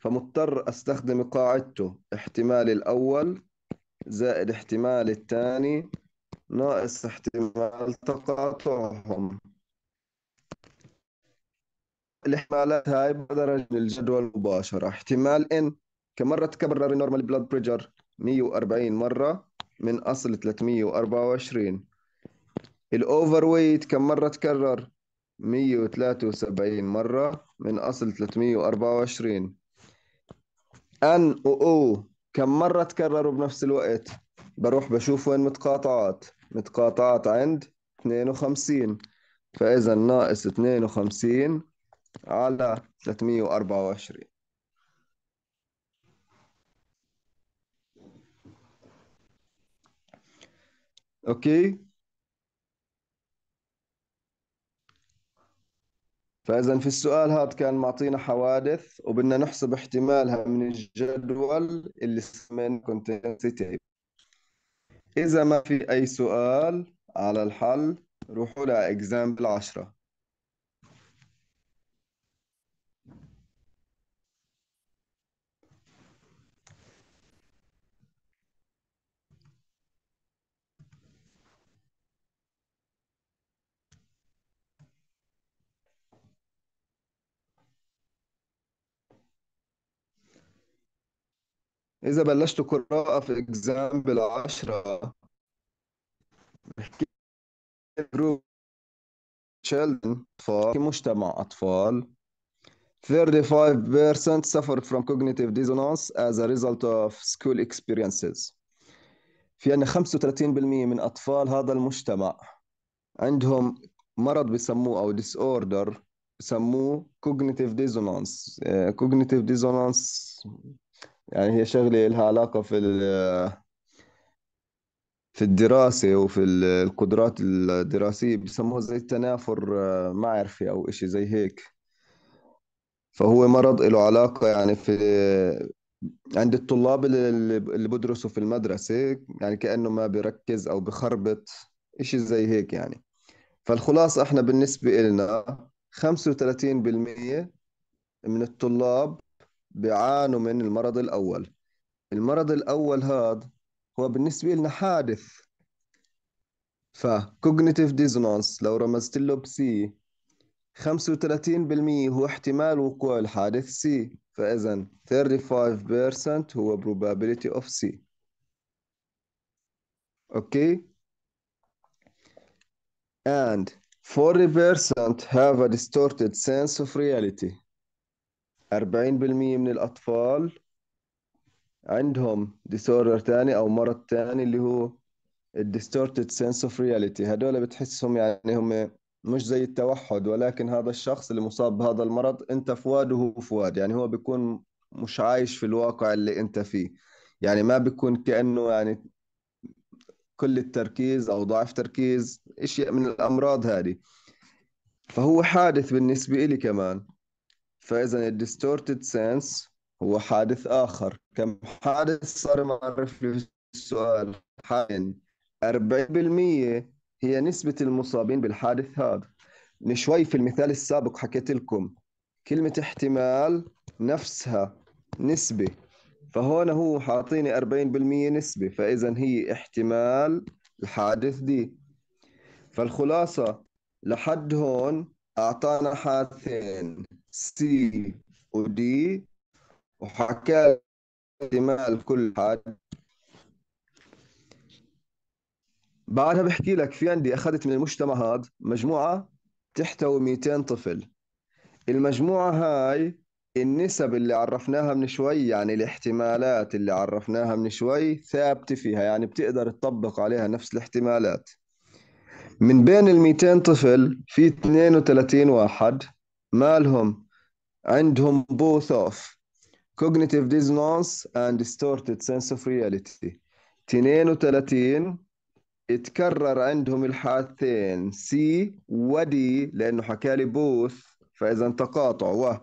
فمضطر أستخدم قاعدته. احتمال الأول زائد احتمال الثاني ناقص احتمال تقاطعهم. الاحتمالات هاي بقدر الجدول مباشرة. احتمال إن كم تكرر ال normal blood pressure 140 مرة من أصل 324 ال overweight كم مرة تكرر 173 مرة من أصل 324 N و O كم مرة تكرروا بنفس الوقت؟ بروح بشوف وين متقاطعات. متقاطعات عند 52 فإذا ناقص 52 على 324 أوكي؟ فإذا في السؤال هذا كان معطينا حوادث وبدنا نحسب احتمالها من الجدول اللي سمينا contingency table إذا ما في أي سؤال على الحل روحوا لإكزامبل 10 إذا بلشتوا قراءة في example 10 بحكي group children أطفال في مجتمع أطفال 35% suffered from cognitive dissonance as a result of school experiences في عندنا 35% من أطفال هذا المجتمع عندهم مرض بسموه أو disorder بسموه cognitive dissonance آه، cognitive dissonance يعني هي شغلة لها علاقة في في الدراسة وفي القدرات الدراسية بسموها زي التنافر آه، معرفي أو إشي زي هيك. فهو مرض له علاقة يعني في عند الطلاب اللي بدرسوا في المدرسة يعني كأنه ما بيركز أو بخربط إشي زي هيك يعني. فالخلاصة إحنا بالنسبة لنا 35% من الطلاب بيعانوا من المرض الأول. المرض الأول هذا هو بالنسبة لنا حادث. ف cognitive dissonance لو رمزت له ب C 35% هو احتمال وقوع الحادث C فإذا 35% هو probability of C. okay and 40% have a distorted sense of reality. 40% من الأطفال عندهم disorder تاني أو مرض تاني اللي هو distorted sense of reality. هدول بتحسهم يعني هم مش زي التوحد ولكن هذا الشخص اللي مصاب بهذا المرض أنت فؤاد وهو فؤاد. يعني هو بيكون مش عايش في الواقع اللي أنت فيه. يعني ما بيكون كأنه يعني كل التركيز أو ضعف تركيز إشياء من الأمراض هذه. فهو حادث بالنسبة لي كمان. فإذا ال distorted sense هو حادث آخر. كم حادث صار معرف لي في السؤال. حاليا 40% هي نسبة المصابين بالحادث هذا. من شوي في المثال السابق حكيت لكم. كلمة احتمال نفسها نسبة. فهون هو حاطيني 40% نسبة. فإذا هي احتمال الحادث دي. فالخلاصة لحد هون أعطانا حادثين. سي ودي وحكى احتمال كل حادث بعدها بحكي لك في عندي أخذت من المجتمع هذا مجموعة تحتوي 200 طفل. المجموعة هاي النسب اللي عرفناها من شوي يعني الاحتمالات اللي عرفناها من شوي ثابتة فيها يعني بتقدر تطبق عليها نفس الاحتمالات. من بين ال 200 طفل في 32 واحد مالهم عندهم both of cognitive dissonance and distorted sense of reality. 32 اتكرر عندهم الحالتين سي ودي لأنه حكى لي بوث فإذا تقاطع و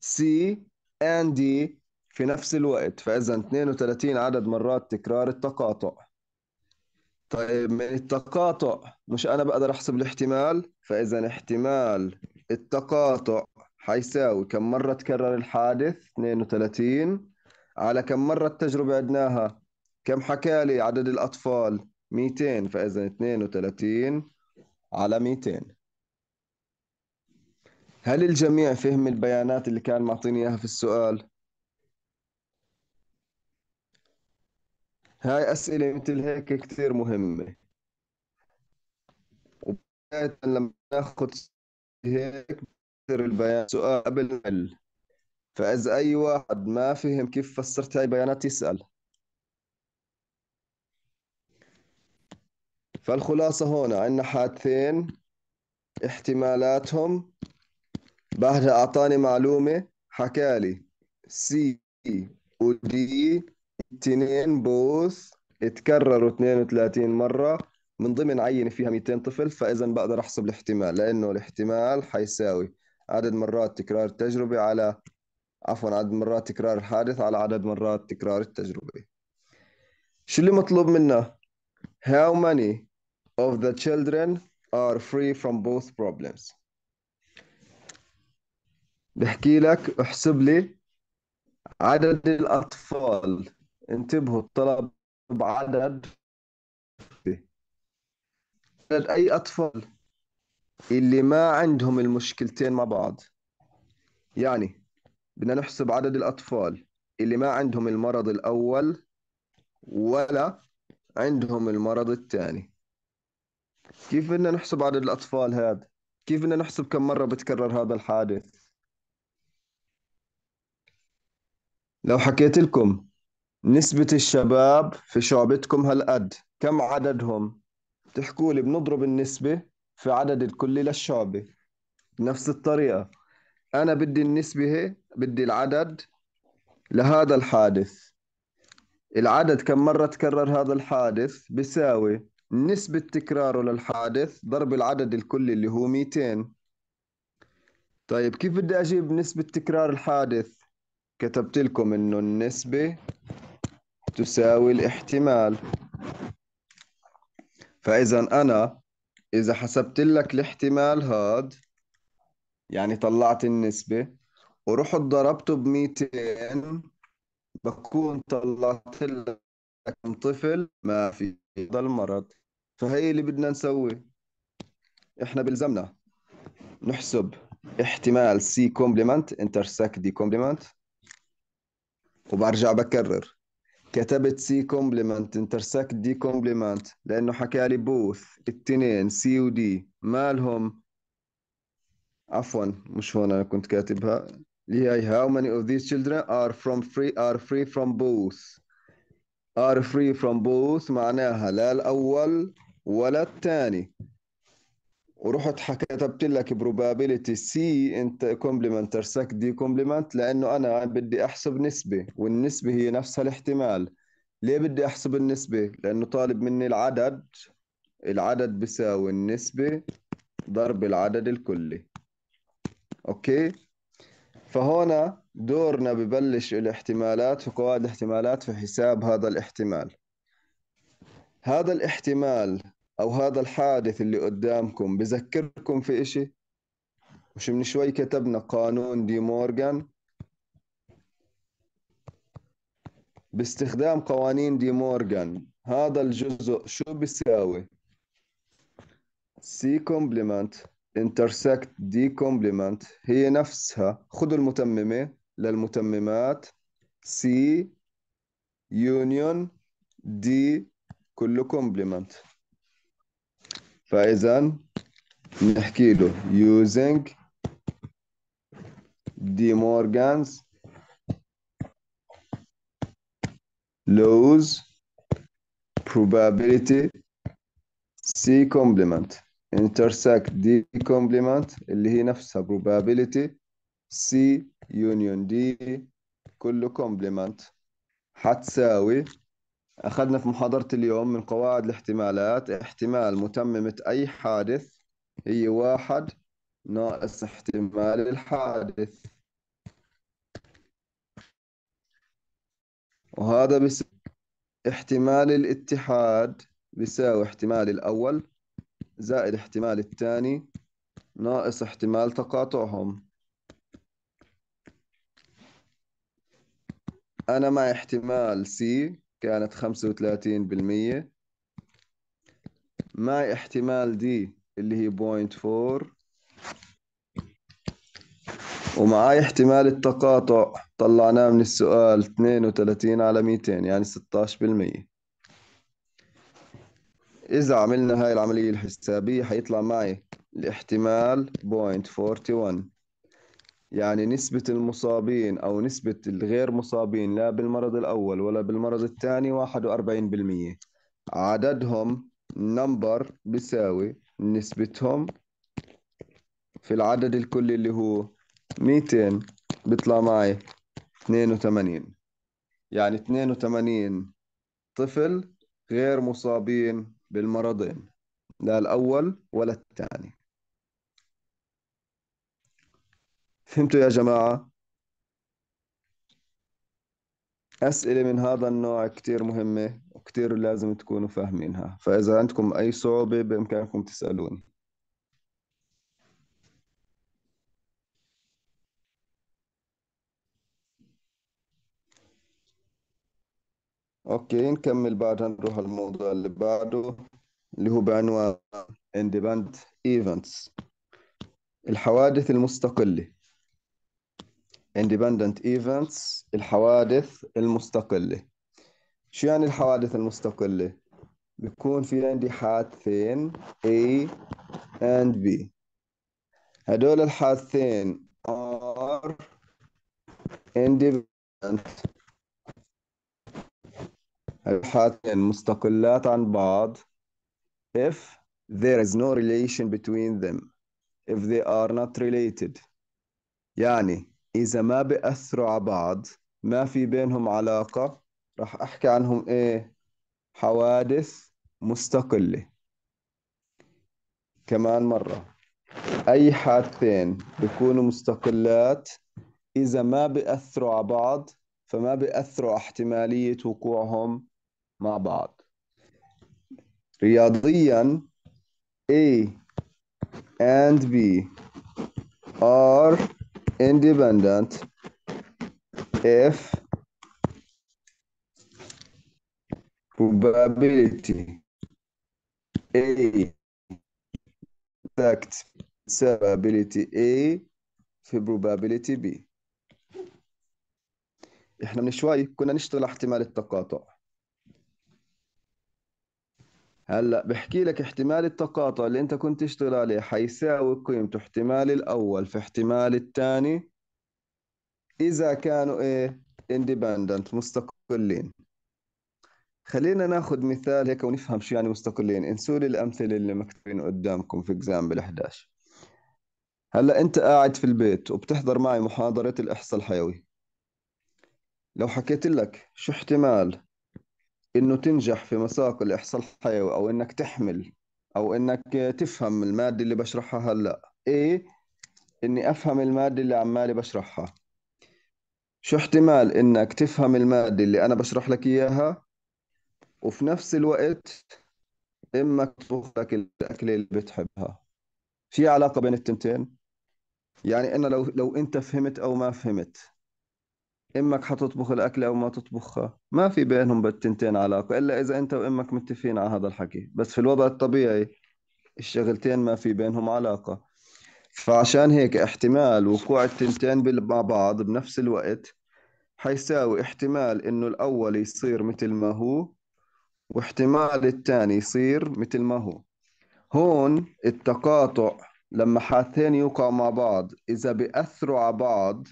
سي and دي في نفس الوقت فإذا 32 عدد مرات تكرار التقاطع. طيب من التقاطع مش أنا بقدر أحسب الاحتمال؟ فإذا احتمال التقاطع حيساوي كم مرة تكرر الحادث؟ 32 على كم مرة التجربة عدناها؟ كم حكى لي عدد الأطفال؟ 200 فإذا 32 على 200 هل الجميع فهم البيانات اللي كان معطيني إياها في السؤال؟ هاي أسئلة مثل هيك كثير مهمة. وبداية لما ناخذ هيك البيان. سؤال قبل نحل فإذا أي واحد ما فهم كيف فسرت هاي البيانات يسأل. فالخلاصة هون عندنا حادثين احتمالاتهم. بعدها أعطاني معلومة حكالي سي ودي اثنين بوث اتكرروا 32 مرة. من ضمن عينة فيها 200 طفل فإذا بقدر أحسب الاحتمال لأنه الاحتمال حيساوي عدد مرات تكرار التجربة على عفوا عدد مرات تكرار الحادث على عدد مرات تكرار التجربة. شو اللي مطلوب منا؟ How many of the children are free from both problems? بحكي لك احسب لي عدد الأطفال. انتبهوا الطلب بعدد عدد أي أطفال اللي ما عندهم المشكلتين مع بعض يعني بدنا نحسب عدد الأطفال اللي ما عندهم المرض الأول ولا عندهم المرض الثاني كيف بدنا نحسب عدد الأطفال هذا؟ كيف بدنا نحسب كم مرة بتكرر هذا الحادث؟ لو حكيت لكم نسبة الشباب في شعبتكم هالقد كم عددهم؟ تحكوا لي بنضرب النسبة في عدد الكلي للشعبة بنفس الطريقة. أنا بدي النسبة هي بدي العدد لهذا الحادث. العدد كم مرة تكرر هذا الحادث؟ بيساوي نسبة تكراره للحادث ضرب العدد الكلي اللي هو 200 طيب كيف بدي أجيب نسبة تكرار الحادث؟ كتبت لكم إنه النسبة تساوي الاحتمال. فإذا أنا إذا حسبت لك الاحتمال هاد يعني طلعت النسبة ورحت ضربته ب 200 بكون طلعت لك طفل ما في هذا المرض. فهي اللي بدنا نسوي. إحنا بلزمنا نحسب احتمال C complement intersect D complement وبرجع بكرر. كتبت C complement intersect D complement لأنه حكى لي both التنين C و D مالهم؟ عفوا مش هون أنا كنت كاتبها. اللي هي how many of these children are from free are free from both. Are free from both معناها لا الأول ولا الثاني. ورحت كتبت لك probability C complement intersect D complement لأنه أنا بدي أحسب نسبة والنسبة هي نفسها الاحتمال ليه بدي أحسب النسبة؟ لأنه طالب مني العدد العدد بيساوي النسبة ضرب العدد الكلي. أوكي؟ فهنا دورنا ببلش الاحتمالات وقواعد الاحتمالات في حساب هذا الاحتمال. هذا الاحتمال أو هذا الحادث اللي قدامكم بذكركم في إشي؟ مش من شوي كتبنا قانون دي مورغان. باستخدام قوانين دي مورغان. هذا الجزء شو بيساوي؟ C complement intersect D complement هي نفسها. خذوا المتممة للمتممات. C union D كله complement فإذا نحكي له using دي مورغانز لوز probability C complement intersect D complement اللي هي نفسها probability C union D كله complement حتساوي أخذنا في محاضرة اليوم من قواعد الاحتمالات. احتمال متممة أي حادث هي واحد ناقص احتمال الحادث. وهذا بس احتمال الاتحاد بيساوي احتمال الأول زائد احتمال الثاني ناقص احتمال تقاطعهم. أنا مع احتمال سي كانت خمسة وثلاثين بالمية. معي احتمال D اللي هي point four ومعاي احتمال التقاطع. طلعناه من السؤال 32 على 200 يعني 16% إذا عملنا هاي العملية الحسابية حيطلع معي الاحتمال 0.41 يعني نسبة المصابين أو نسبة الغير مصابين لا بالمرض الأول ولا بالمرض الثاني 41% عددهم نمبر بيساوي نسبتهم في العدد الكلي اللي هو 200 بيطلع معي 82 يعني 82 طفل غير مصابين بالمرضين لا الأول ولا الثاني. فهمتوا يا جماعة؟ أسئلة من هذا النوع كتير مهمة وكتير لازم تكونوا فاهمينها. فإذا عندكم أي صعوبة بإمكانكم تسألوني. أوكي نكمل بعدها نروح الموضوع اللي بعده اللي هو بعنوان Independent Events. الحوادث المستقلة. Independent Events الحوادث المستقلة. شو يعني الحوادث المستقلة؟ بيكون في عندي حادثين A and B. هدول الحادثين are independent. الحادثين مستقلات عن بعض if there is no relation between them. if they are not related. يعني إذا ما بيأثروا على بعض ما في بينهم علاقة راح أحكي عنهم إيه؟ حوادث مستقلة. كمان مرة أي حادثين بيكونوا مستقلات إذا ما بيأثروا على بعض فما بيأثروا على احتمالية وقوعهم مع بعض. رياضيا A and B are independent if probability A exact probability A في probability B إحنا من شوي كنا نشتغل على احتمال التقاطع هلأ بحكي لك احتمال التقاطع اللي انت كنت تشتغل عليه حيساوي قيمته احتمال الأول في احتمال الثاني. إذا كانوا إيه؟ independent مستقلين. خلينا ناخذ مثال هيك ونفهم شو يعني مستقلين. انسوا لي الأمثلة اللي مكتوبين قدامكم في اكزامبل 11 هلأ أنت قاعد في البيت وبتحضر معي محاضرة الإحصاء الحيوي. لو حكيت لك شو احتمال إنه تنجح في مساق الإحصاء الحيوي أو إنك تحمل أو إنك تفهم المادة اللي بشرحها هلأ. إيه؟ إني أفهم المادة اللي عمالي بشرحها. شو احتمال إنك تفهم المادة اللي أنا بشرح لك إياها؟ وفي نفس الوقت إما تطبخ لك الاكله اللي بتحبها. في علاقة بين التنتين؟ يعني أنا لو لو أنت فهمت أو ما فهمت. إمك حتطبخ الاكله أو ما تطبخها؟ ما في بينهم بالتنتين علاقة إلا إذا أنت وإمك متفقين على هذا الحكي. بس في الوضع الطبيعي الشغلتين ما في بينهم علاقة. فعشان هيك احتمال وقوع التنتين مع بعض بنفس الوقت حيساوي احتمال إنه الأول يصير مثل ما هو واحتمال الثاني يصير مثل ما هو. هون التقاطع لما حاثين يوقعوا مع بعض إذا بيأثروا على بعض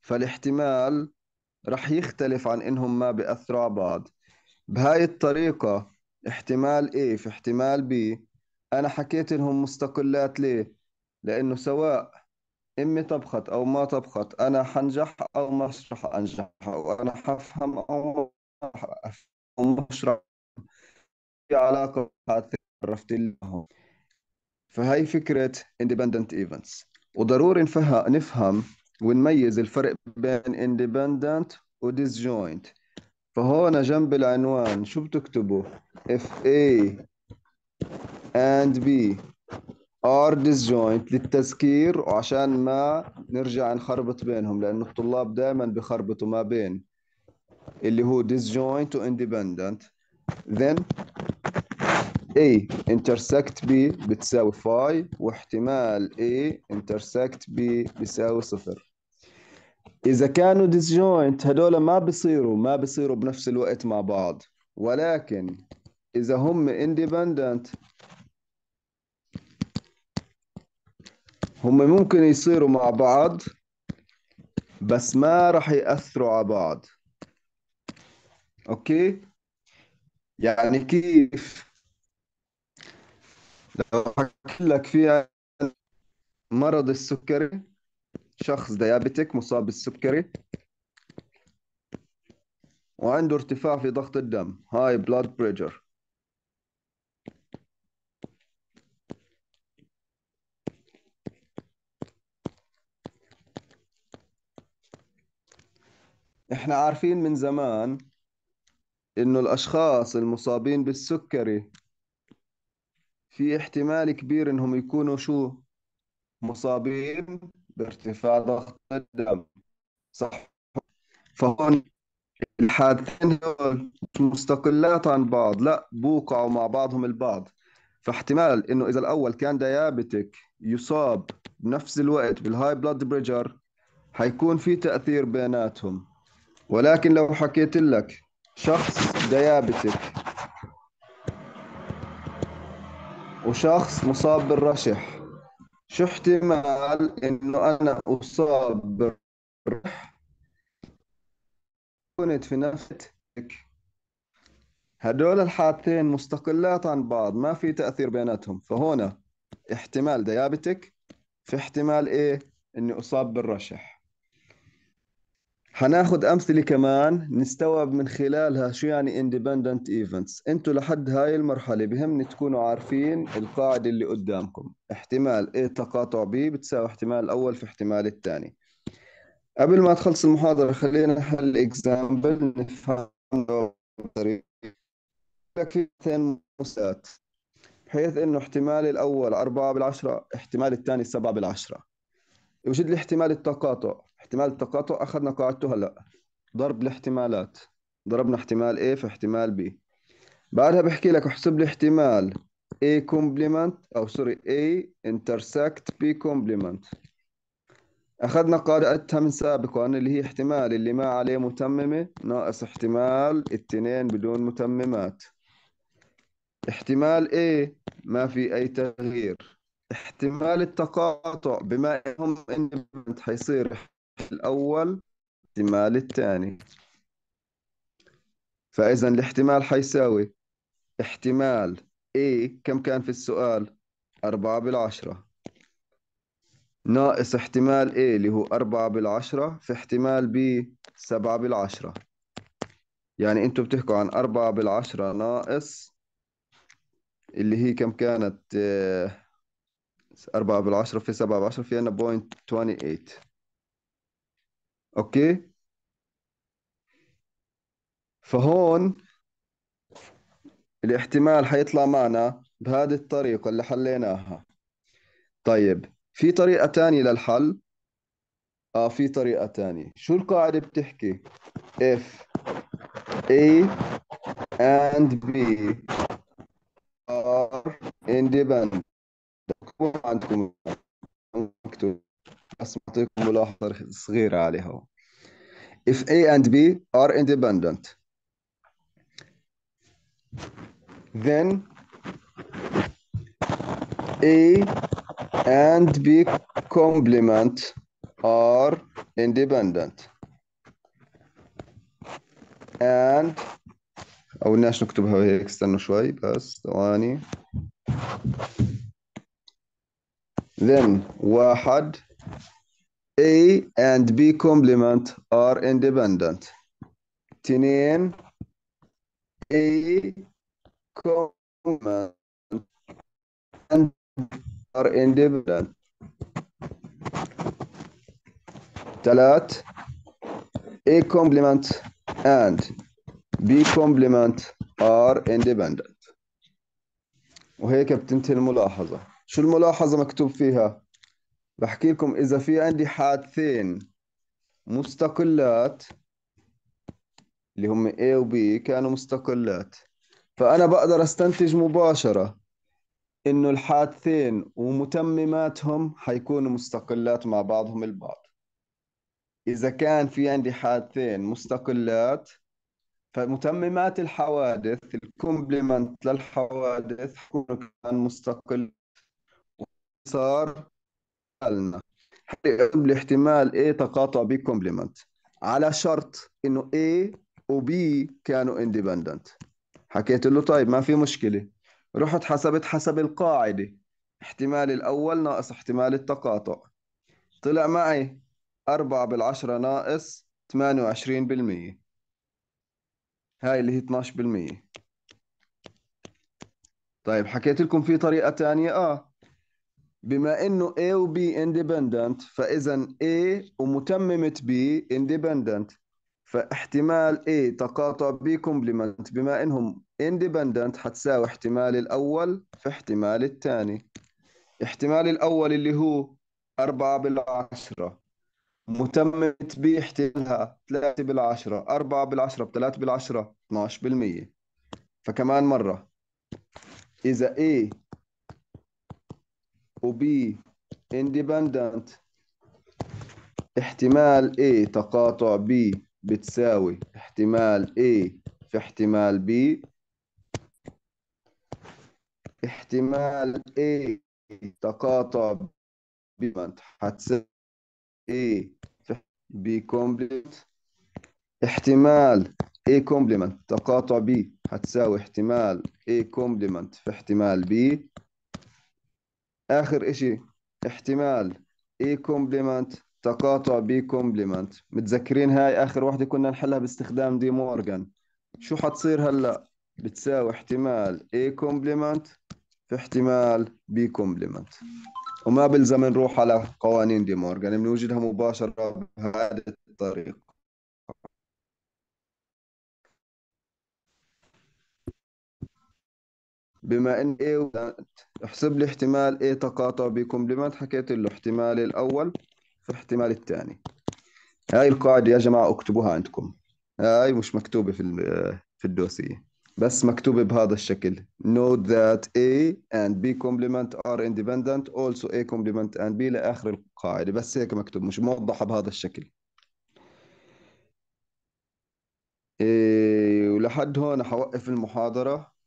فالاحتمال رح يختلف عن إنهم ما بيأثروا على بعض. بهاي الطريقة احتمال A في احتمال B أنا حكيت إنهم مستقلات ليه؟ لأنه سواء إمي طبخت أو ما طبخت أنا حنجح أو مش رح أنجح وأنا حفهم أو مش رح في علاقة عرفت لهم فهي فكرة independent events. وضروري نفهم ونميز الفرق بين independent و disjoint. فهون جنب العنوان شو بتكتبوا؟ If A and B. Are disjoint للتذكير وعشان ما نرجع نخربط بينهم لأنه الطلاب دائما بخربطوا ما بين اللي هو disjoint و independent. Then A intersect B بتساوي 5 واحتمال A intersect B بيساوي صفر. إذا كانوا disjoint هدول ما بيصيروا ما بيصيروا بنفس الوقت مع بعض. ولكن إذا هم independent هم ممكن يصيروا مع بعض بس ما راح يأثروا على بعض. Okay؟ يعني كيف؟ لو حكي لك فيها مرض السكري شخص diabetic مصاب بالسكري. وعنده ارتفاع في ضغط الدم high blood pressure إحنا عارفين من زمان إنه الأشخاص المصابين بالسكري في احتمال كبير إنهم يكونوا شو؟ مصابين بارتفاع ضغط الدم صح؟ فهون الحادثين مستقلات عن بعض لا بوقعوا مع بعضهم البعض. فاحتمال إنه إذا الأول كان ديابتك يصاب بنفس الوقت بال high blood pressure حيكون في تأثير بيناتهم. ولكن لو حكيت لك شخص diabetic وشخص مصاب بالرشح شو احتمال إنه أنا اصاب بالرشح كنت في نفسك. هدول الحالتين مستقلات عن بعض ما في تأثير بيناتهم. فهنا احتمال ديابتك في احتمال إيه؟ إني أصاب بالرشح. حناخد أمثلة كمان نستوعب من خلالها شو يعني independent events. أنتوا لحد هاي المرحلة بهمني تكونوا عارفين القاعدة اللي قدامكم. احتمال A تقاطع B بتساوي احتمال الأول في احتمال الثاني. قبل ما تخلص المحاضرة خلينا نحل اكزامبل نفهم في مسات بحيث إنه احتمال الأول أربعة بالعشرة احتمال الثاني سبعة بالعشرة. يوجد لي احتمال التقاطع. احتمال التقاطع أخذنا قاعدته هلا ضرب الاحتمالات ضربنا احتمال A في احتمال B. بعدها بحكي لك احسب لي احتمال A complement أو سوري A intersect B complement. أخذنا قاعدتها من سابقا اللي هي احتمال اللي ما عليه متممة ناقص احتمال الاثنين بدون متممات. احتمال A ما في أي تغيير. احتمال التقاطع بما إنهم حيصير الأول احتمال الثاني. فإذا الاحتمال حيساوي. احتمال A كم كان في السؤال؟ أربعة بالعشرة. ناقص احتمال A اللي هو أربعة بالعشرة في احتمال B سبعة بالعشرة. يعني أنتوا بتحكوا عن أربعة بالعشرة ناقص اللي هي كم كانت؟ آه، أربعة بالعشرة في سبعة بالعشرة في عنا point 28 okay؟ فهون الاحتمال حيطلع معنا بهذه الطريقة اللي حليناها. طيب في طريقة تانية للحل؟ آه في طريقة تانية. شو القاعدة بتحكي؟ If A and B are independent. عندكم؟ مكتوب. بس أعطيكم ملاحظة صغيرة عليها if A and B are independent then A and B complement are independent and أو بدناش نكتبها هيك استنوا شوي بس ثواني then واحد A and B complement are independent اثنين A complement and are independent ثلاث A complement and B complement are independent وهيك بتنتهي الملاحظة شو الملاحظة مكتوب فيها بحكي لكم إذا في عندي حادثين مستقلات اللي هم A و B كانوا مستقلات فأنا بقدر أستنتج مباشرة إنه الحادثين ومتمماتهم حيكونوا مستقلات مع بعضهم البعض. إذا كان في عندي حادثين مستقلات فمتممات الحوادث الكومبلمنت للحوادث حيكونوا كمان مستقل صار لنا الاحتمال A تقاطع B complement على شرط إنه A و B كانوا independent حكيت له طيب ما في مشكلة. رحت حسبت حسب القاعدة. احتمال الأول ناقص احتمال التقاطع. طلع معي أربعة بالعشرة ناقص ثمانية وعشرين بالمية. هاي اللي هي 12% طيب حكيت لكم في طريقة تانية؟ آه. بما إنه A و B independent فاذا A ومتممة B independent. فاحتمال A تقاطع B complement بما إنهم independent حتساوي احتمال الأول في احتمال الثاني. احتمال الأول اللي هو أربعة بالعشرة. متممة B احتمالها 3 بالعشرة. 4 بالعشرة ب 3 بالعشرة 12% فكمان مرة. إذا A و B independent. احتمال A تقاطع B بتساوي احتمال A في احتمال B. احتمال A تقاطع B حتساوي A B كومبلمنت احتمال A complement تقاطع B هتساوي احتمال A complement في احتمال B. آخر إشي احتمال A complement تقاطع B complement متذكرين هاي آخر واحدة كنا نحلها باستخدام دي مورغان. شو حتصير هلأ؟ بتساوي احتمال A complement في احتمال B complement وما بلزم نروح على قوانين دي مورغان بنوجدها مباشرة بهذه الطريقة. بما إن A احسب لي احتمال A تقاطع B كومبلمنت حكيت له احتمال الأول في احتمال الثاني؟ هاي القاعدة يا جماعة اكتبوها عندكم. هاي مش مكتوبة في في الدوسية بس مكتوبة بهذا الشكل. Note that A and B complement are independent. Also A complement and B لآخر القاعدة. بس هيك مكتوب مش موضحة بهذا الشكل. إيه ولحد هون حوقف المحاضرة.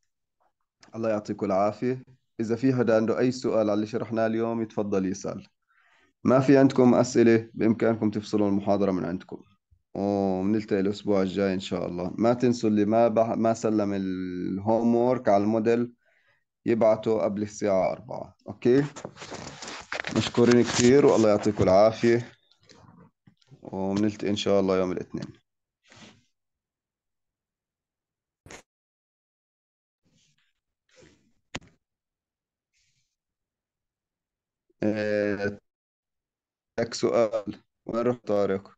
الله يعطيكم العافية. إذا في حدا عنده أي سؤال على اللي شرحناه اليوم يتفضل يسأل. ما في عندكم أسئلة بإمكانكم تفصلوا المحاضرة من عندكم؟ وبنلتقي الأسبوع الجاي إن شاء الله. ما تنسوا اللي ما بح... ما سلم ال homework على ال Moodle يبعته قبل الساعة أربعة. okay؟ مشكورين كثير والله يعطيكم العافية. وبنلتقي إن شاء الله يوم الاثنين. لك سؤال وين رحت طارق؟